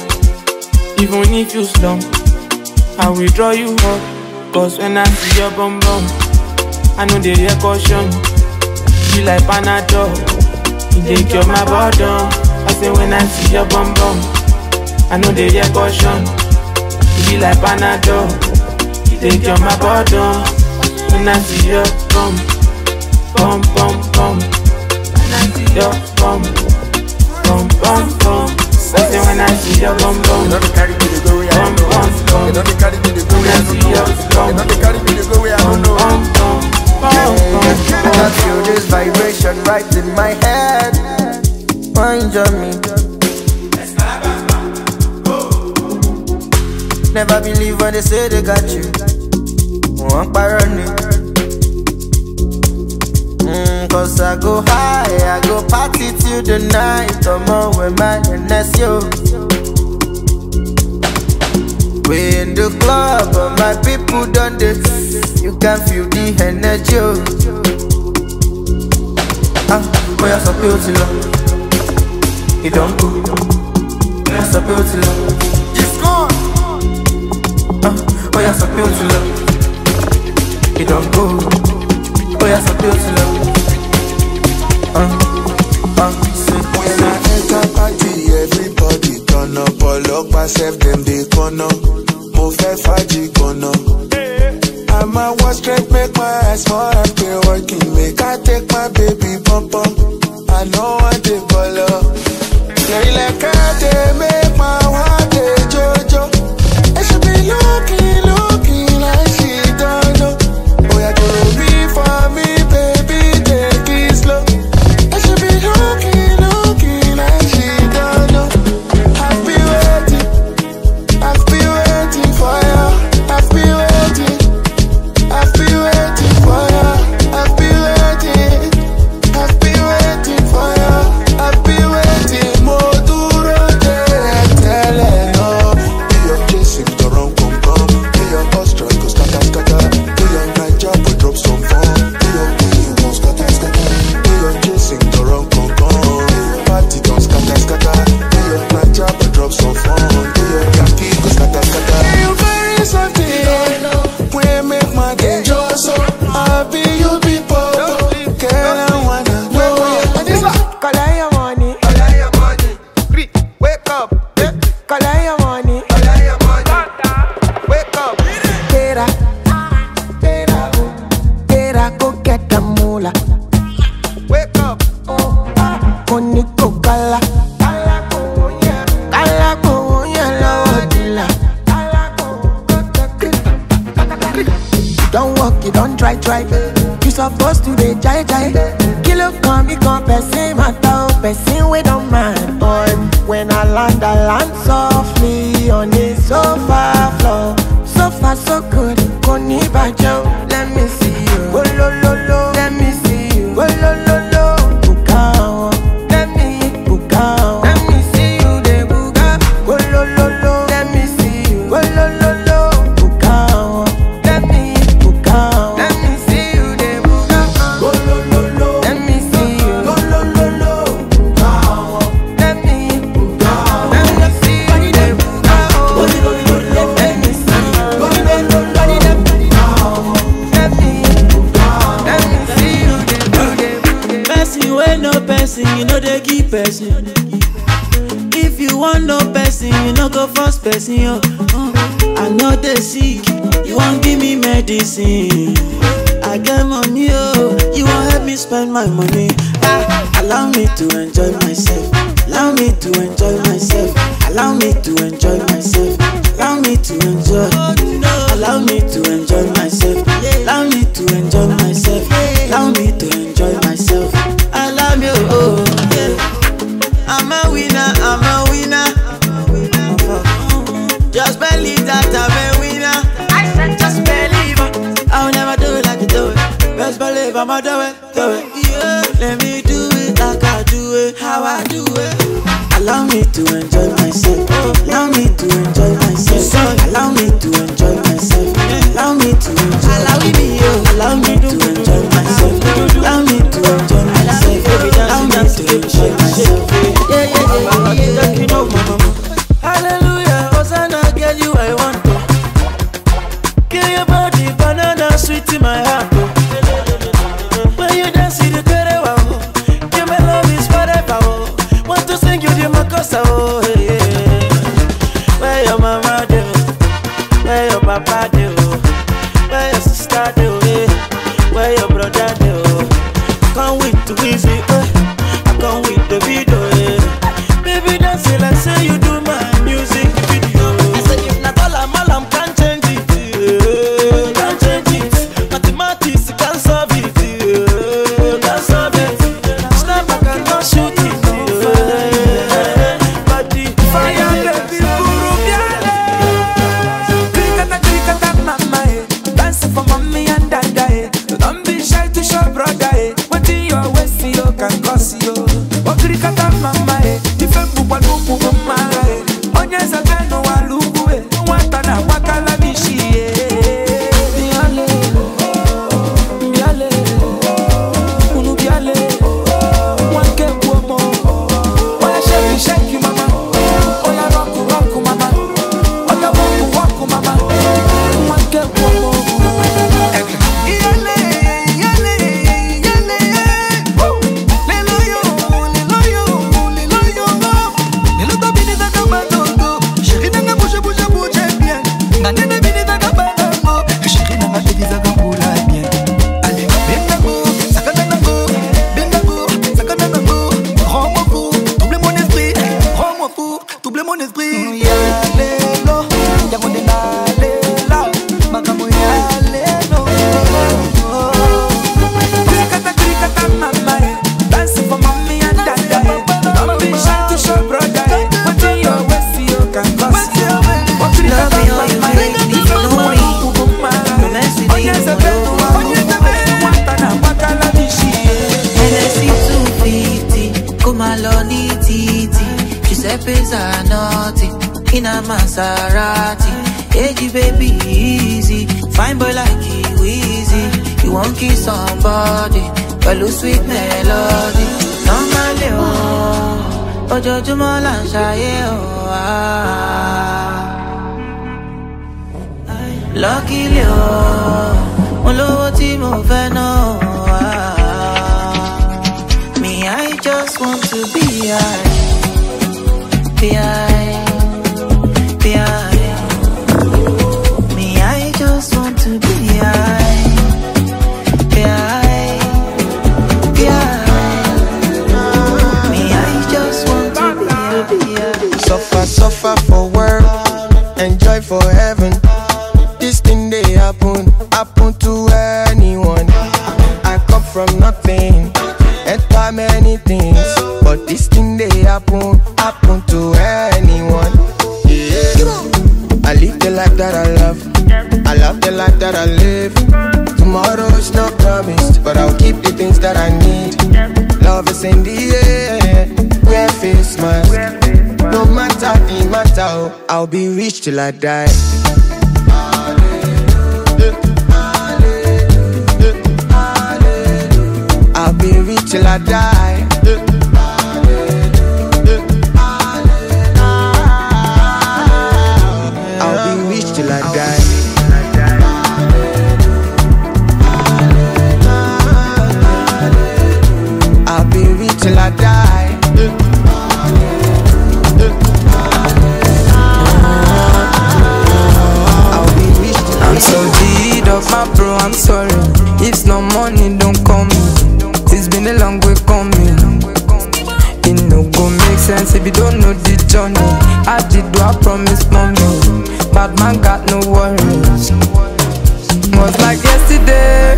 Even if you slump, I will draw you up. Cause when I see your bum bum, I know they hear caution. You like Panadol. You take cure my bottom. I say when I see your bum bum, I know they hear caution. You like Panadol. You take cure my. When I see your bum, bum bum bum. When I see your bum, bum bum bum. I say when I see your bum bum, you don't carry to the go where I don't know. You don't carry to the go where I don't know. You don't carry to the go where I don't know. I feel this vibration right in my head. Mind on me. Never believe when they say they got you. One paranoid. Mm, Cause I go high, I go party till the night. Come on with my madness, yo. We in the club, but my people done this. You can feel the energy, yo. Ah, we are so beautiful. It don't go. We are so beautiful. It's gone. Ah, we are so beautiful. It don't go. We are so beautiful. Ah, ah party, everybody turn up All up myself, them they turn up Mo fẹ́ fàájì gonna I'ma straight, make my eyes more happy Working, make I take my baby bump up. I know I dey ball up Say like I dey make I get money, oh. You won't help me spend my money. Ah, allow me to enjoy myself. Allow me to enjoy myself. Allow me to enjoy myself. Allow me to enjoy. Allow me to enjoy myself. Allow me to enjoy myself. Allow me to enjoy myself. I love you, oh, oh. Yeah. I'm a winner. I'm a I'ma do it, do it. Yeah. Let me do it like I do it, how I do it. Allow me to enjoy myself. Allow me to enjoy myself. Allow me Giuseppe Zanotti, in a Maserati. Age baby easy, fine boy like you easy. You won't kiss somebody, pẹ̀lú sweet melody. Normally o, ojoojúmọ́ là ń ṣayé o. ah. Luckily o, mo lówó tí mo fẹ́ náà. ah. Me, I just want to be high. Suffer, for work, enjoy for that I need. Love is in the air, wear face mask. No matter the matter, I'll be rich till I die. I'll be rich till I die. If you don't know the journey. I did do I promise mommy. Bad man got no worries. Was like yesterday.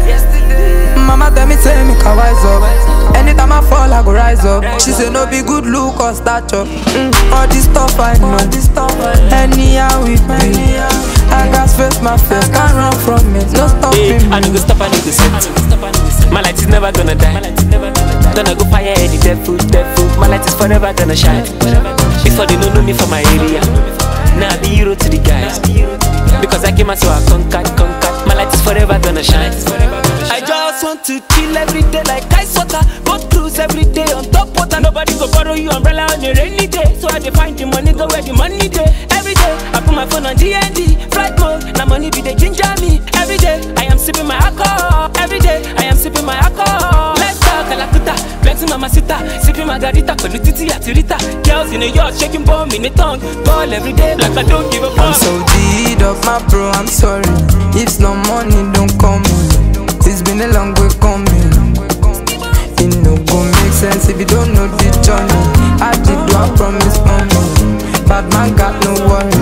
Mama tell me, tell me, can wise up. Anytime I fall, I go rise up. She say no be good look or stature. Mm, all this stuff I know. Anyhow we be. I got face my face, can't run from it. No Hey, stopping I no go stop, I no go sit. My light is never gonna die. Gonna go fire any devil, devil. My light is forever gonna shine. Before they don't know me from my area. Now I be hero to the guys. Because I came out so I conquered, conquered. My light is forever gonna shine. I just want to chill every day like ice water. Go cruise every day on top water. Nobody go borrow you umbrella on a rainy day. So I dey find the money, go where the money day. Every day I put my phone on DND, flight mode. Now money be the ginger me. Every day I am sipping my alcohol. Every day I am sipping my alcohol. Mama sipping margarita, pẹ̀lú títí àti rita. Girls in shaking bomb in a tongue. Ball every day like I don't give a I'm so deed of my bro, I'm sorry. If no money, don't call me. It's been a long way coming. It no go make sense if you don't know the journey. I did do I promise mommy. Bad man got no worries.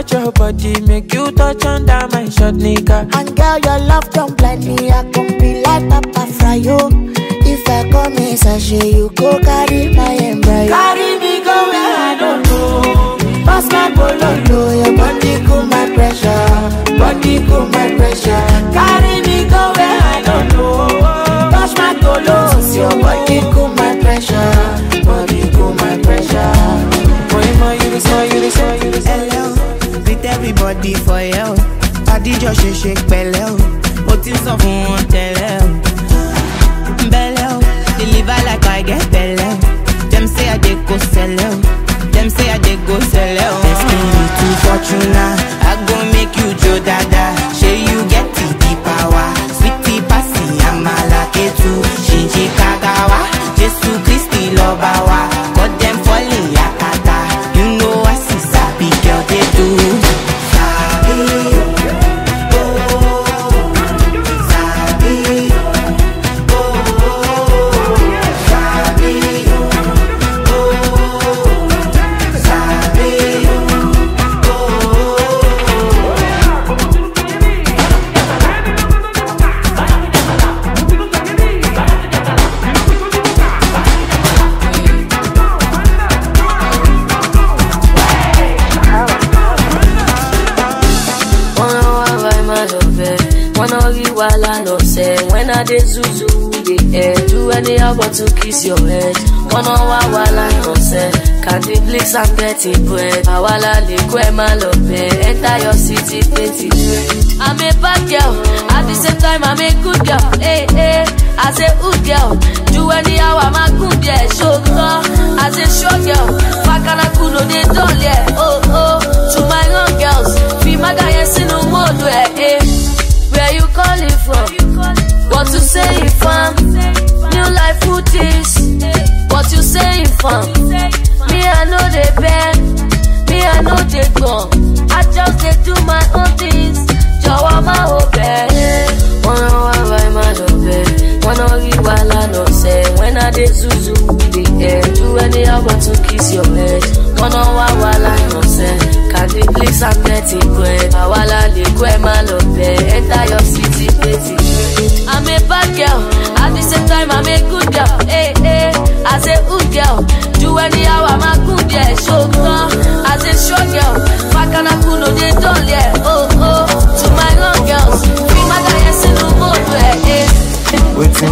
Touch your body, make you touch under my short nigga. And girl, your love don't blind me. I can be like Papa Fryo. If I come in sachet, you go carry my embryo. Carry me go where I don't know. Pass my bololo, your body cool my pressure. Body cool my pressure. Carry me go where I don't know. Touch my tolos, your body cool my pressure. Body cool my pressure. Boy, ma, you body for you, o just shake, shake, pẹ̀lẹ́ o. But ti sọ fún wọn tẹ́lẹ̀ o. Bẹlẹ o deliver like I get belle o. Them say I dey go sell, o. Them say I dey go sell, o. Let's be too fortunate. Candy flicks, I'm getting bread. Awala le kwe malope. Enter your city, plenty bread. I'm a bad girl, at the same time I'm a good girl. Hey, hey, as a good girl. Do anyhow, I'm a good girl. Show girl, as a show girl. Fakana kuno de doll, yeah. Oh, oh, to my young girls. Fimaga yes in the mode, where, eh. Where you calling from? What you saying from? New life food is What you saying from? Me I know they beg Me I know they gone I just they do my own things Jọ̀wọ́ má ò bẹ́ẹ̀. Wọ́n rán wá wá má lọ bẹ́ẹ̀. Wọ́n náà rí wàhálà When I dey zuzu the air Do anyhow but to kiss your head. Wọ́n náà wá wàhálà náà sẹ́ Candy please I'm getting bread. Àwàlà lè kó ẹ má lọ Enter your city plenty I'm a bad girl, at the same time I'm a good girl. Hey, hey, as a good girl, do anyhow I'm yeah. Oh, oh, my eh.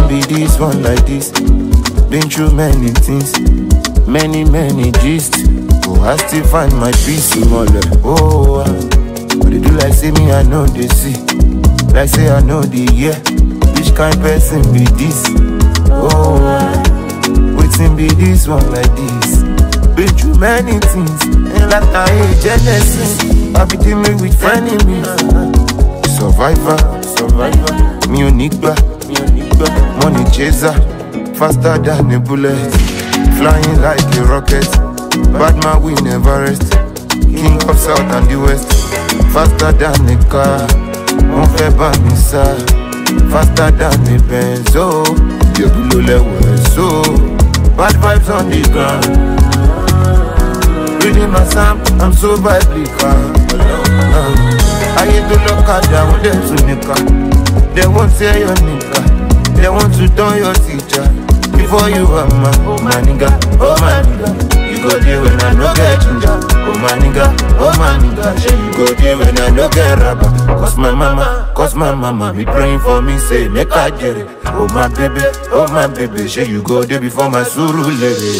Be one like. Been through many things, many, many gist. Oh, I still find my peace. Oh, ah. but they do like say me, I know they see. Like say I know the year. Which kind person be this? Oh, ah. waiting be this one like this. Been through many things, and like I hate Genesis. I be dealing with enemies. Survivor, survivor. Me onigba, me onigba. Money chaser, faster than a bullet. Flying like a rocket. Bad man we never rest. King of South and the West. Faster than a car. Wọ́n fẹ́ bá mi sá. Faster than a Benz. Oh, yóò ló lẹ́wọ̀ so. Bad vibes on the ground. Reading my psalm, I'm so badly biblical. Uh, ayé tó lọ́kadà wọ́n dẹ̀ tún nìkan. They won't say your nigga. They want to turn your teacher. Before you are my, oh my nigga, oh my nigga. You go there when I no get ginger. Oh my nigga, oh my nigga. Say you go there when I no get rubber. Cause my mama, cause my mama be praying for me. Say make I get it. Oh my baby, oh my baby. Say you go there before my suru lady.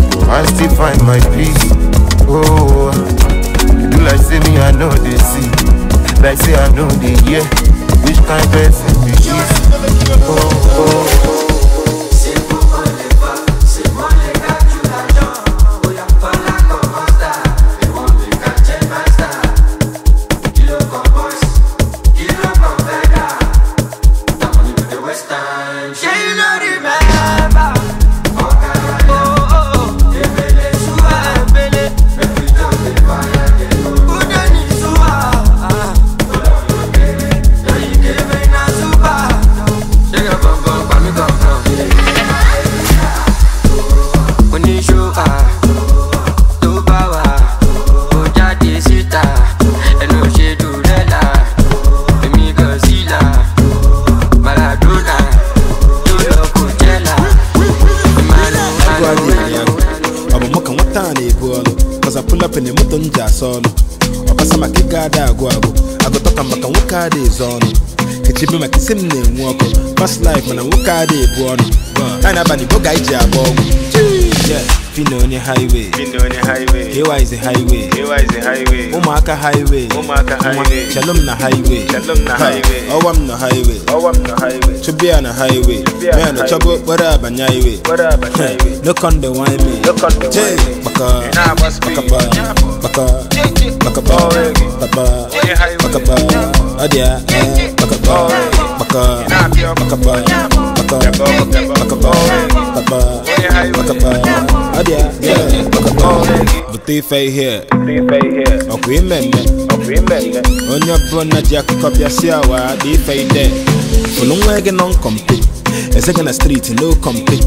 I still find my peace. Oh, do like say me, I know they see. Like say I know the year. Which kind person be this? Oh, oh. nwoke adịghị eze ọnụ. Kechibe maka isi m na-enwe ọkụ. Past life mana nwoke adịghị ebu ọnụ. Anyị na-abalị bụ ga anyị ji agba ọgwụ. Fina onye highway. AY is a highway. Ụmụaka highway. Shalom na highway. Ọwa m na highway. chụbịa na highway. Mee na chọba okporo abanye highway. No condom wine me? Jay baka baka ba baka baka ba baka baka ba ọdịa baka ba baka baka ba baka Bakapa, bakapa, bakapa, bakapa. Adia, yeah, bakapa. Bute ife here. Ọkwa imemme. Onye ọbụla ji akụkọ bịa si awa dị ife ide. Fụlụ nwa gị nọ nkọmpe. Eze gị na street no kompe.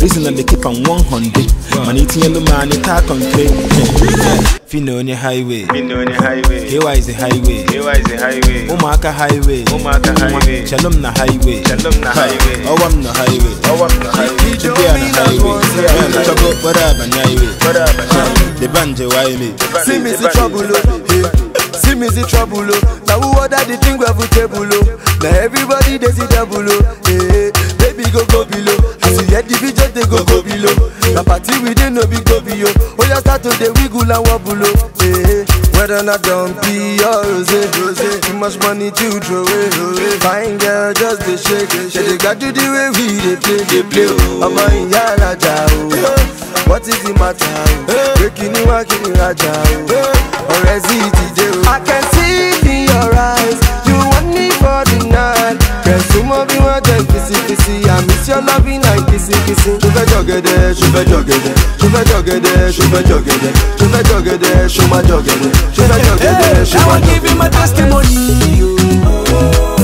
Reason na dey keep am 100. Mana itinyelu ma anyị taa kọnkre. Fina onye highway. KY is a highway. Ụmụaka oh, highway. Shalom na highway. Ọwa oh, m na highway. Chibia na highway. Man, Chogo, what up, and highway. The banje why me? See me see trouble, oh. Hey. See see oh. Now who order the thing we table, oh. Now everybody they see double, oh. Hey, baby go go below. As you hear the video, they go go below. The party we didn't know big go below. Oh, you start to the wiggle and wobble, oh. Hey, whether not don't be or rose, rose. Too much money to throw away. Fine girl, just the shake. Yeah, they got to the way we they play, they play. Oh, I'm in Yalaja, oh. What is the matter? Breaking you, walking you, Raja. Or is it? I see your. You the night. Guess you must be one day, kissy, kissy. I miss your loving and kissy, kissy. Je vais jogger there, je vais jogger there. Je vais jogger there, je vais jogger there. Je vais jogger there, je vais jogger there. Je vais jogger there, je Now I'm vais giving my testimony. oh.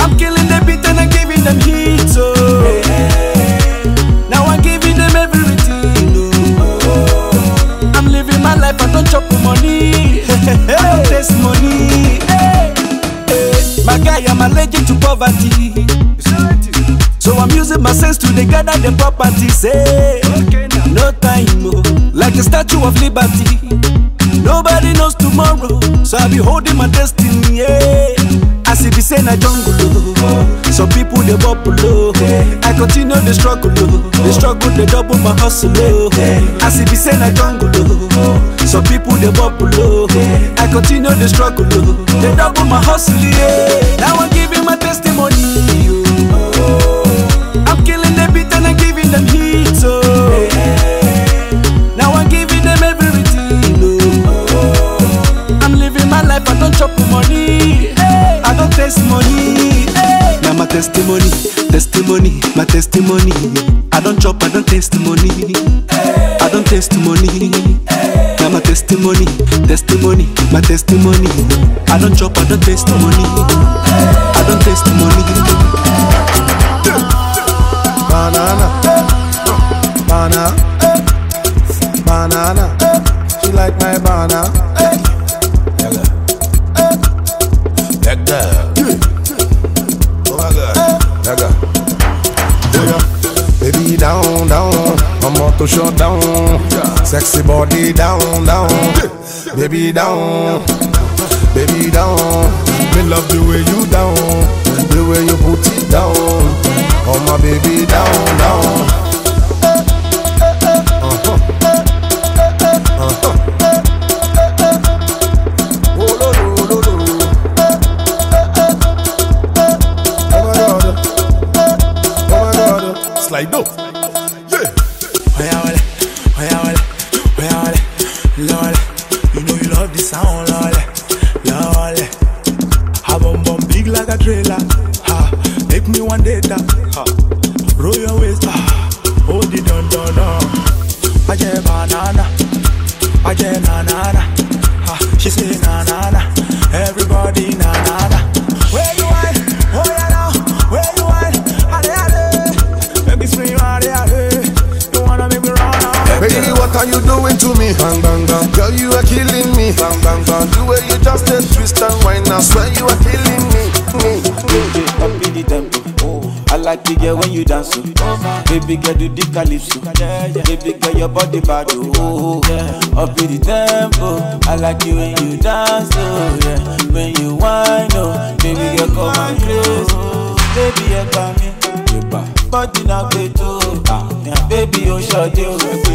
I'm killing the beat and I'm giving them heat. So now I'm giving them everything. oh. I'm living my life. I don't chop for money. Don't taste money. Hey, hey. My guy, I'm allergic to poverty. So I'm using my sense to gather the property. Say, no time, oh, like a statue of liberty. Nobody knows tomorrow, so I be holding my destiny. Yeah. As if be say na jungle, oh. some people they bubble. Oh. I continue the struggle, oh. the struggle they double my hustle. Oh. As if be say na jungle, oh. some people they bubble. Oh. I continue the struggle, oh. they double my hustle. Now I'm giving my testimony. Oh. I'm killing the beat and I'm giving them heat. So now I'm giving them everything. Oh. I'm living my life. I don't chop money. I don't taste money. Now my testimony, testimony, my testimony. I don't chop, I don't taste money. I don't taste money. Now my testimony, testimony, my testimony. I don't chop, I don't taste money. Sexy body down, down. Baby down, baby down. Me love the way you down, the way you put it down. Oh my baby down, down. Girl do the calypso. Baby girl your body bad. Oh. Up in the tempo. I like you when you dance. Oh yeah. When you whine. Oh. Baby girl come and crazy. Baby you got me. Body na gbeto. Ah. Yeah, baby o ṣọdẹ o.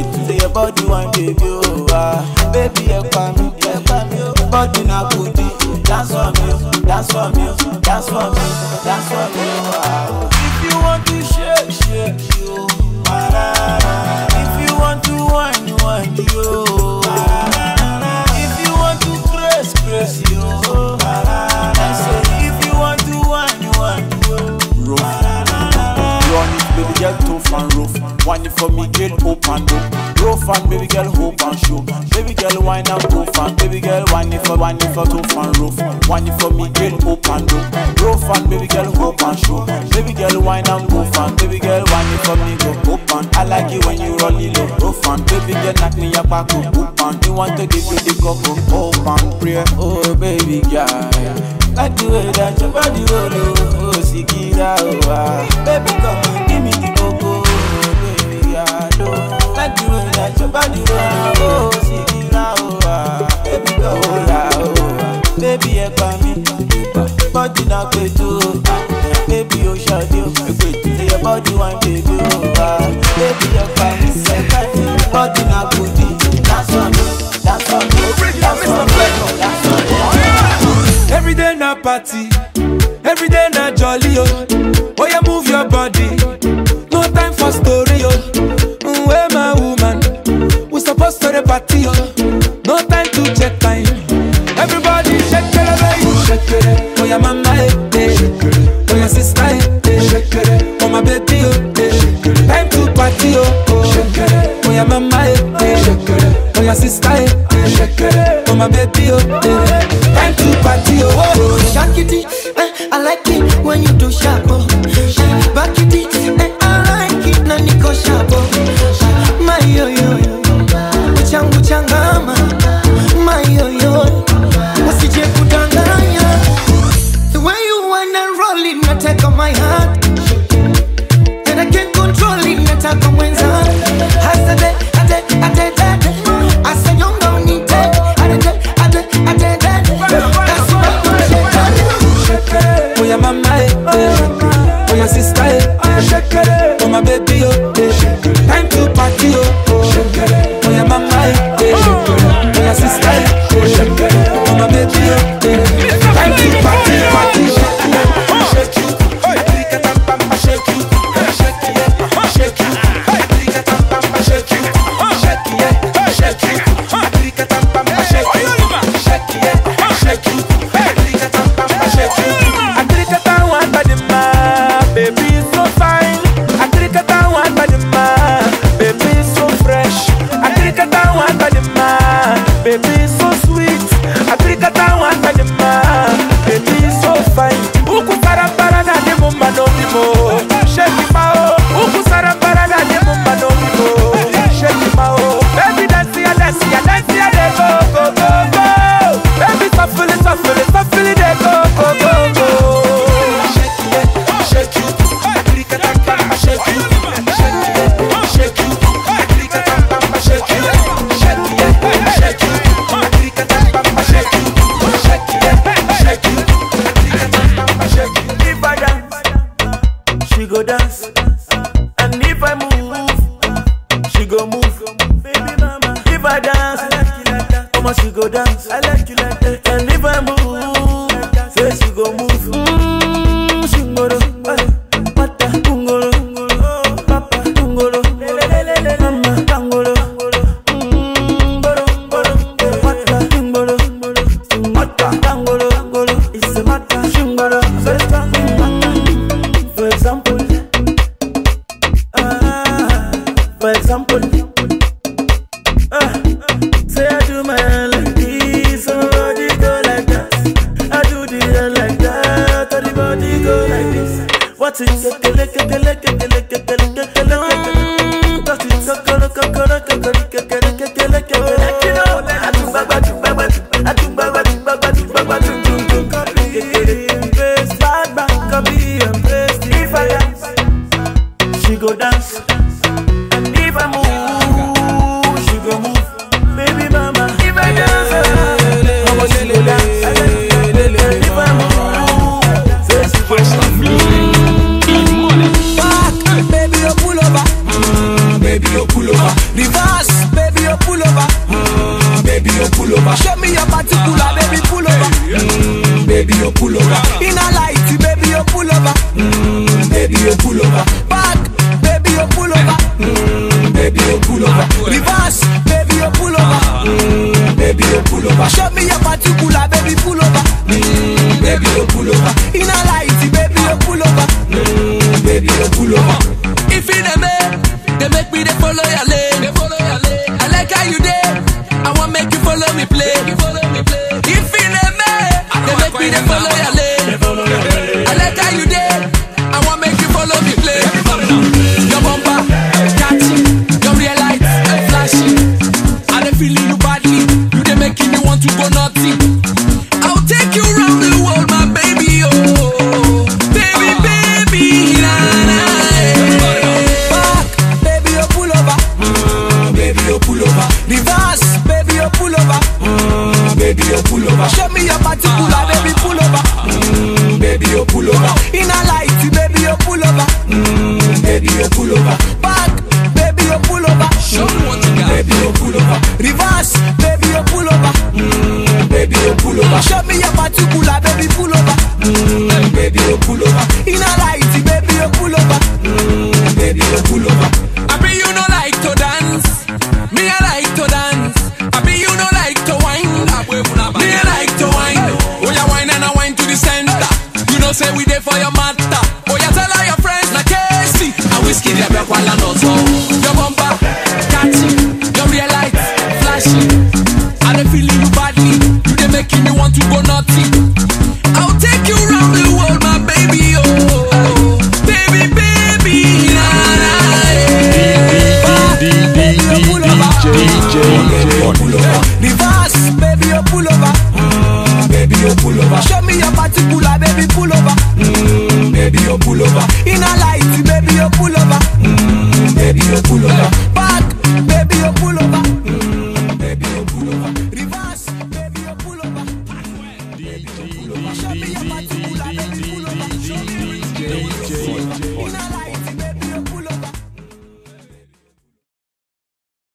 party. Every day taxi. Que te le, que te le, que te le, que te.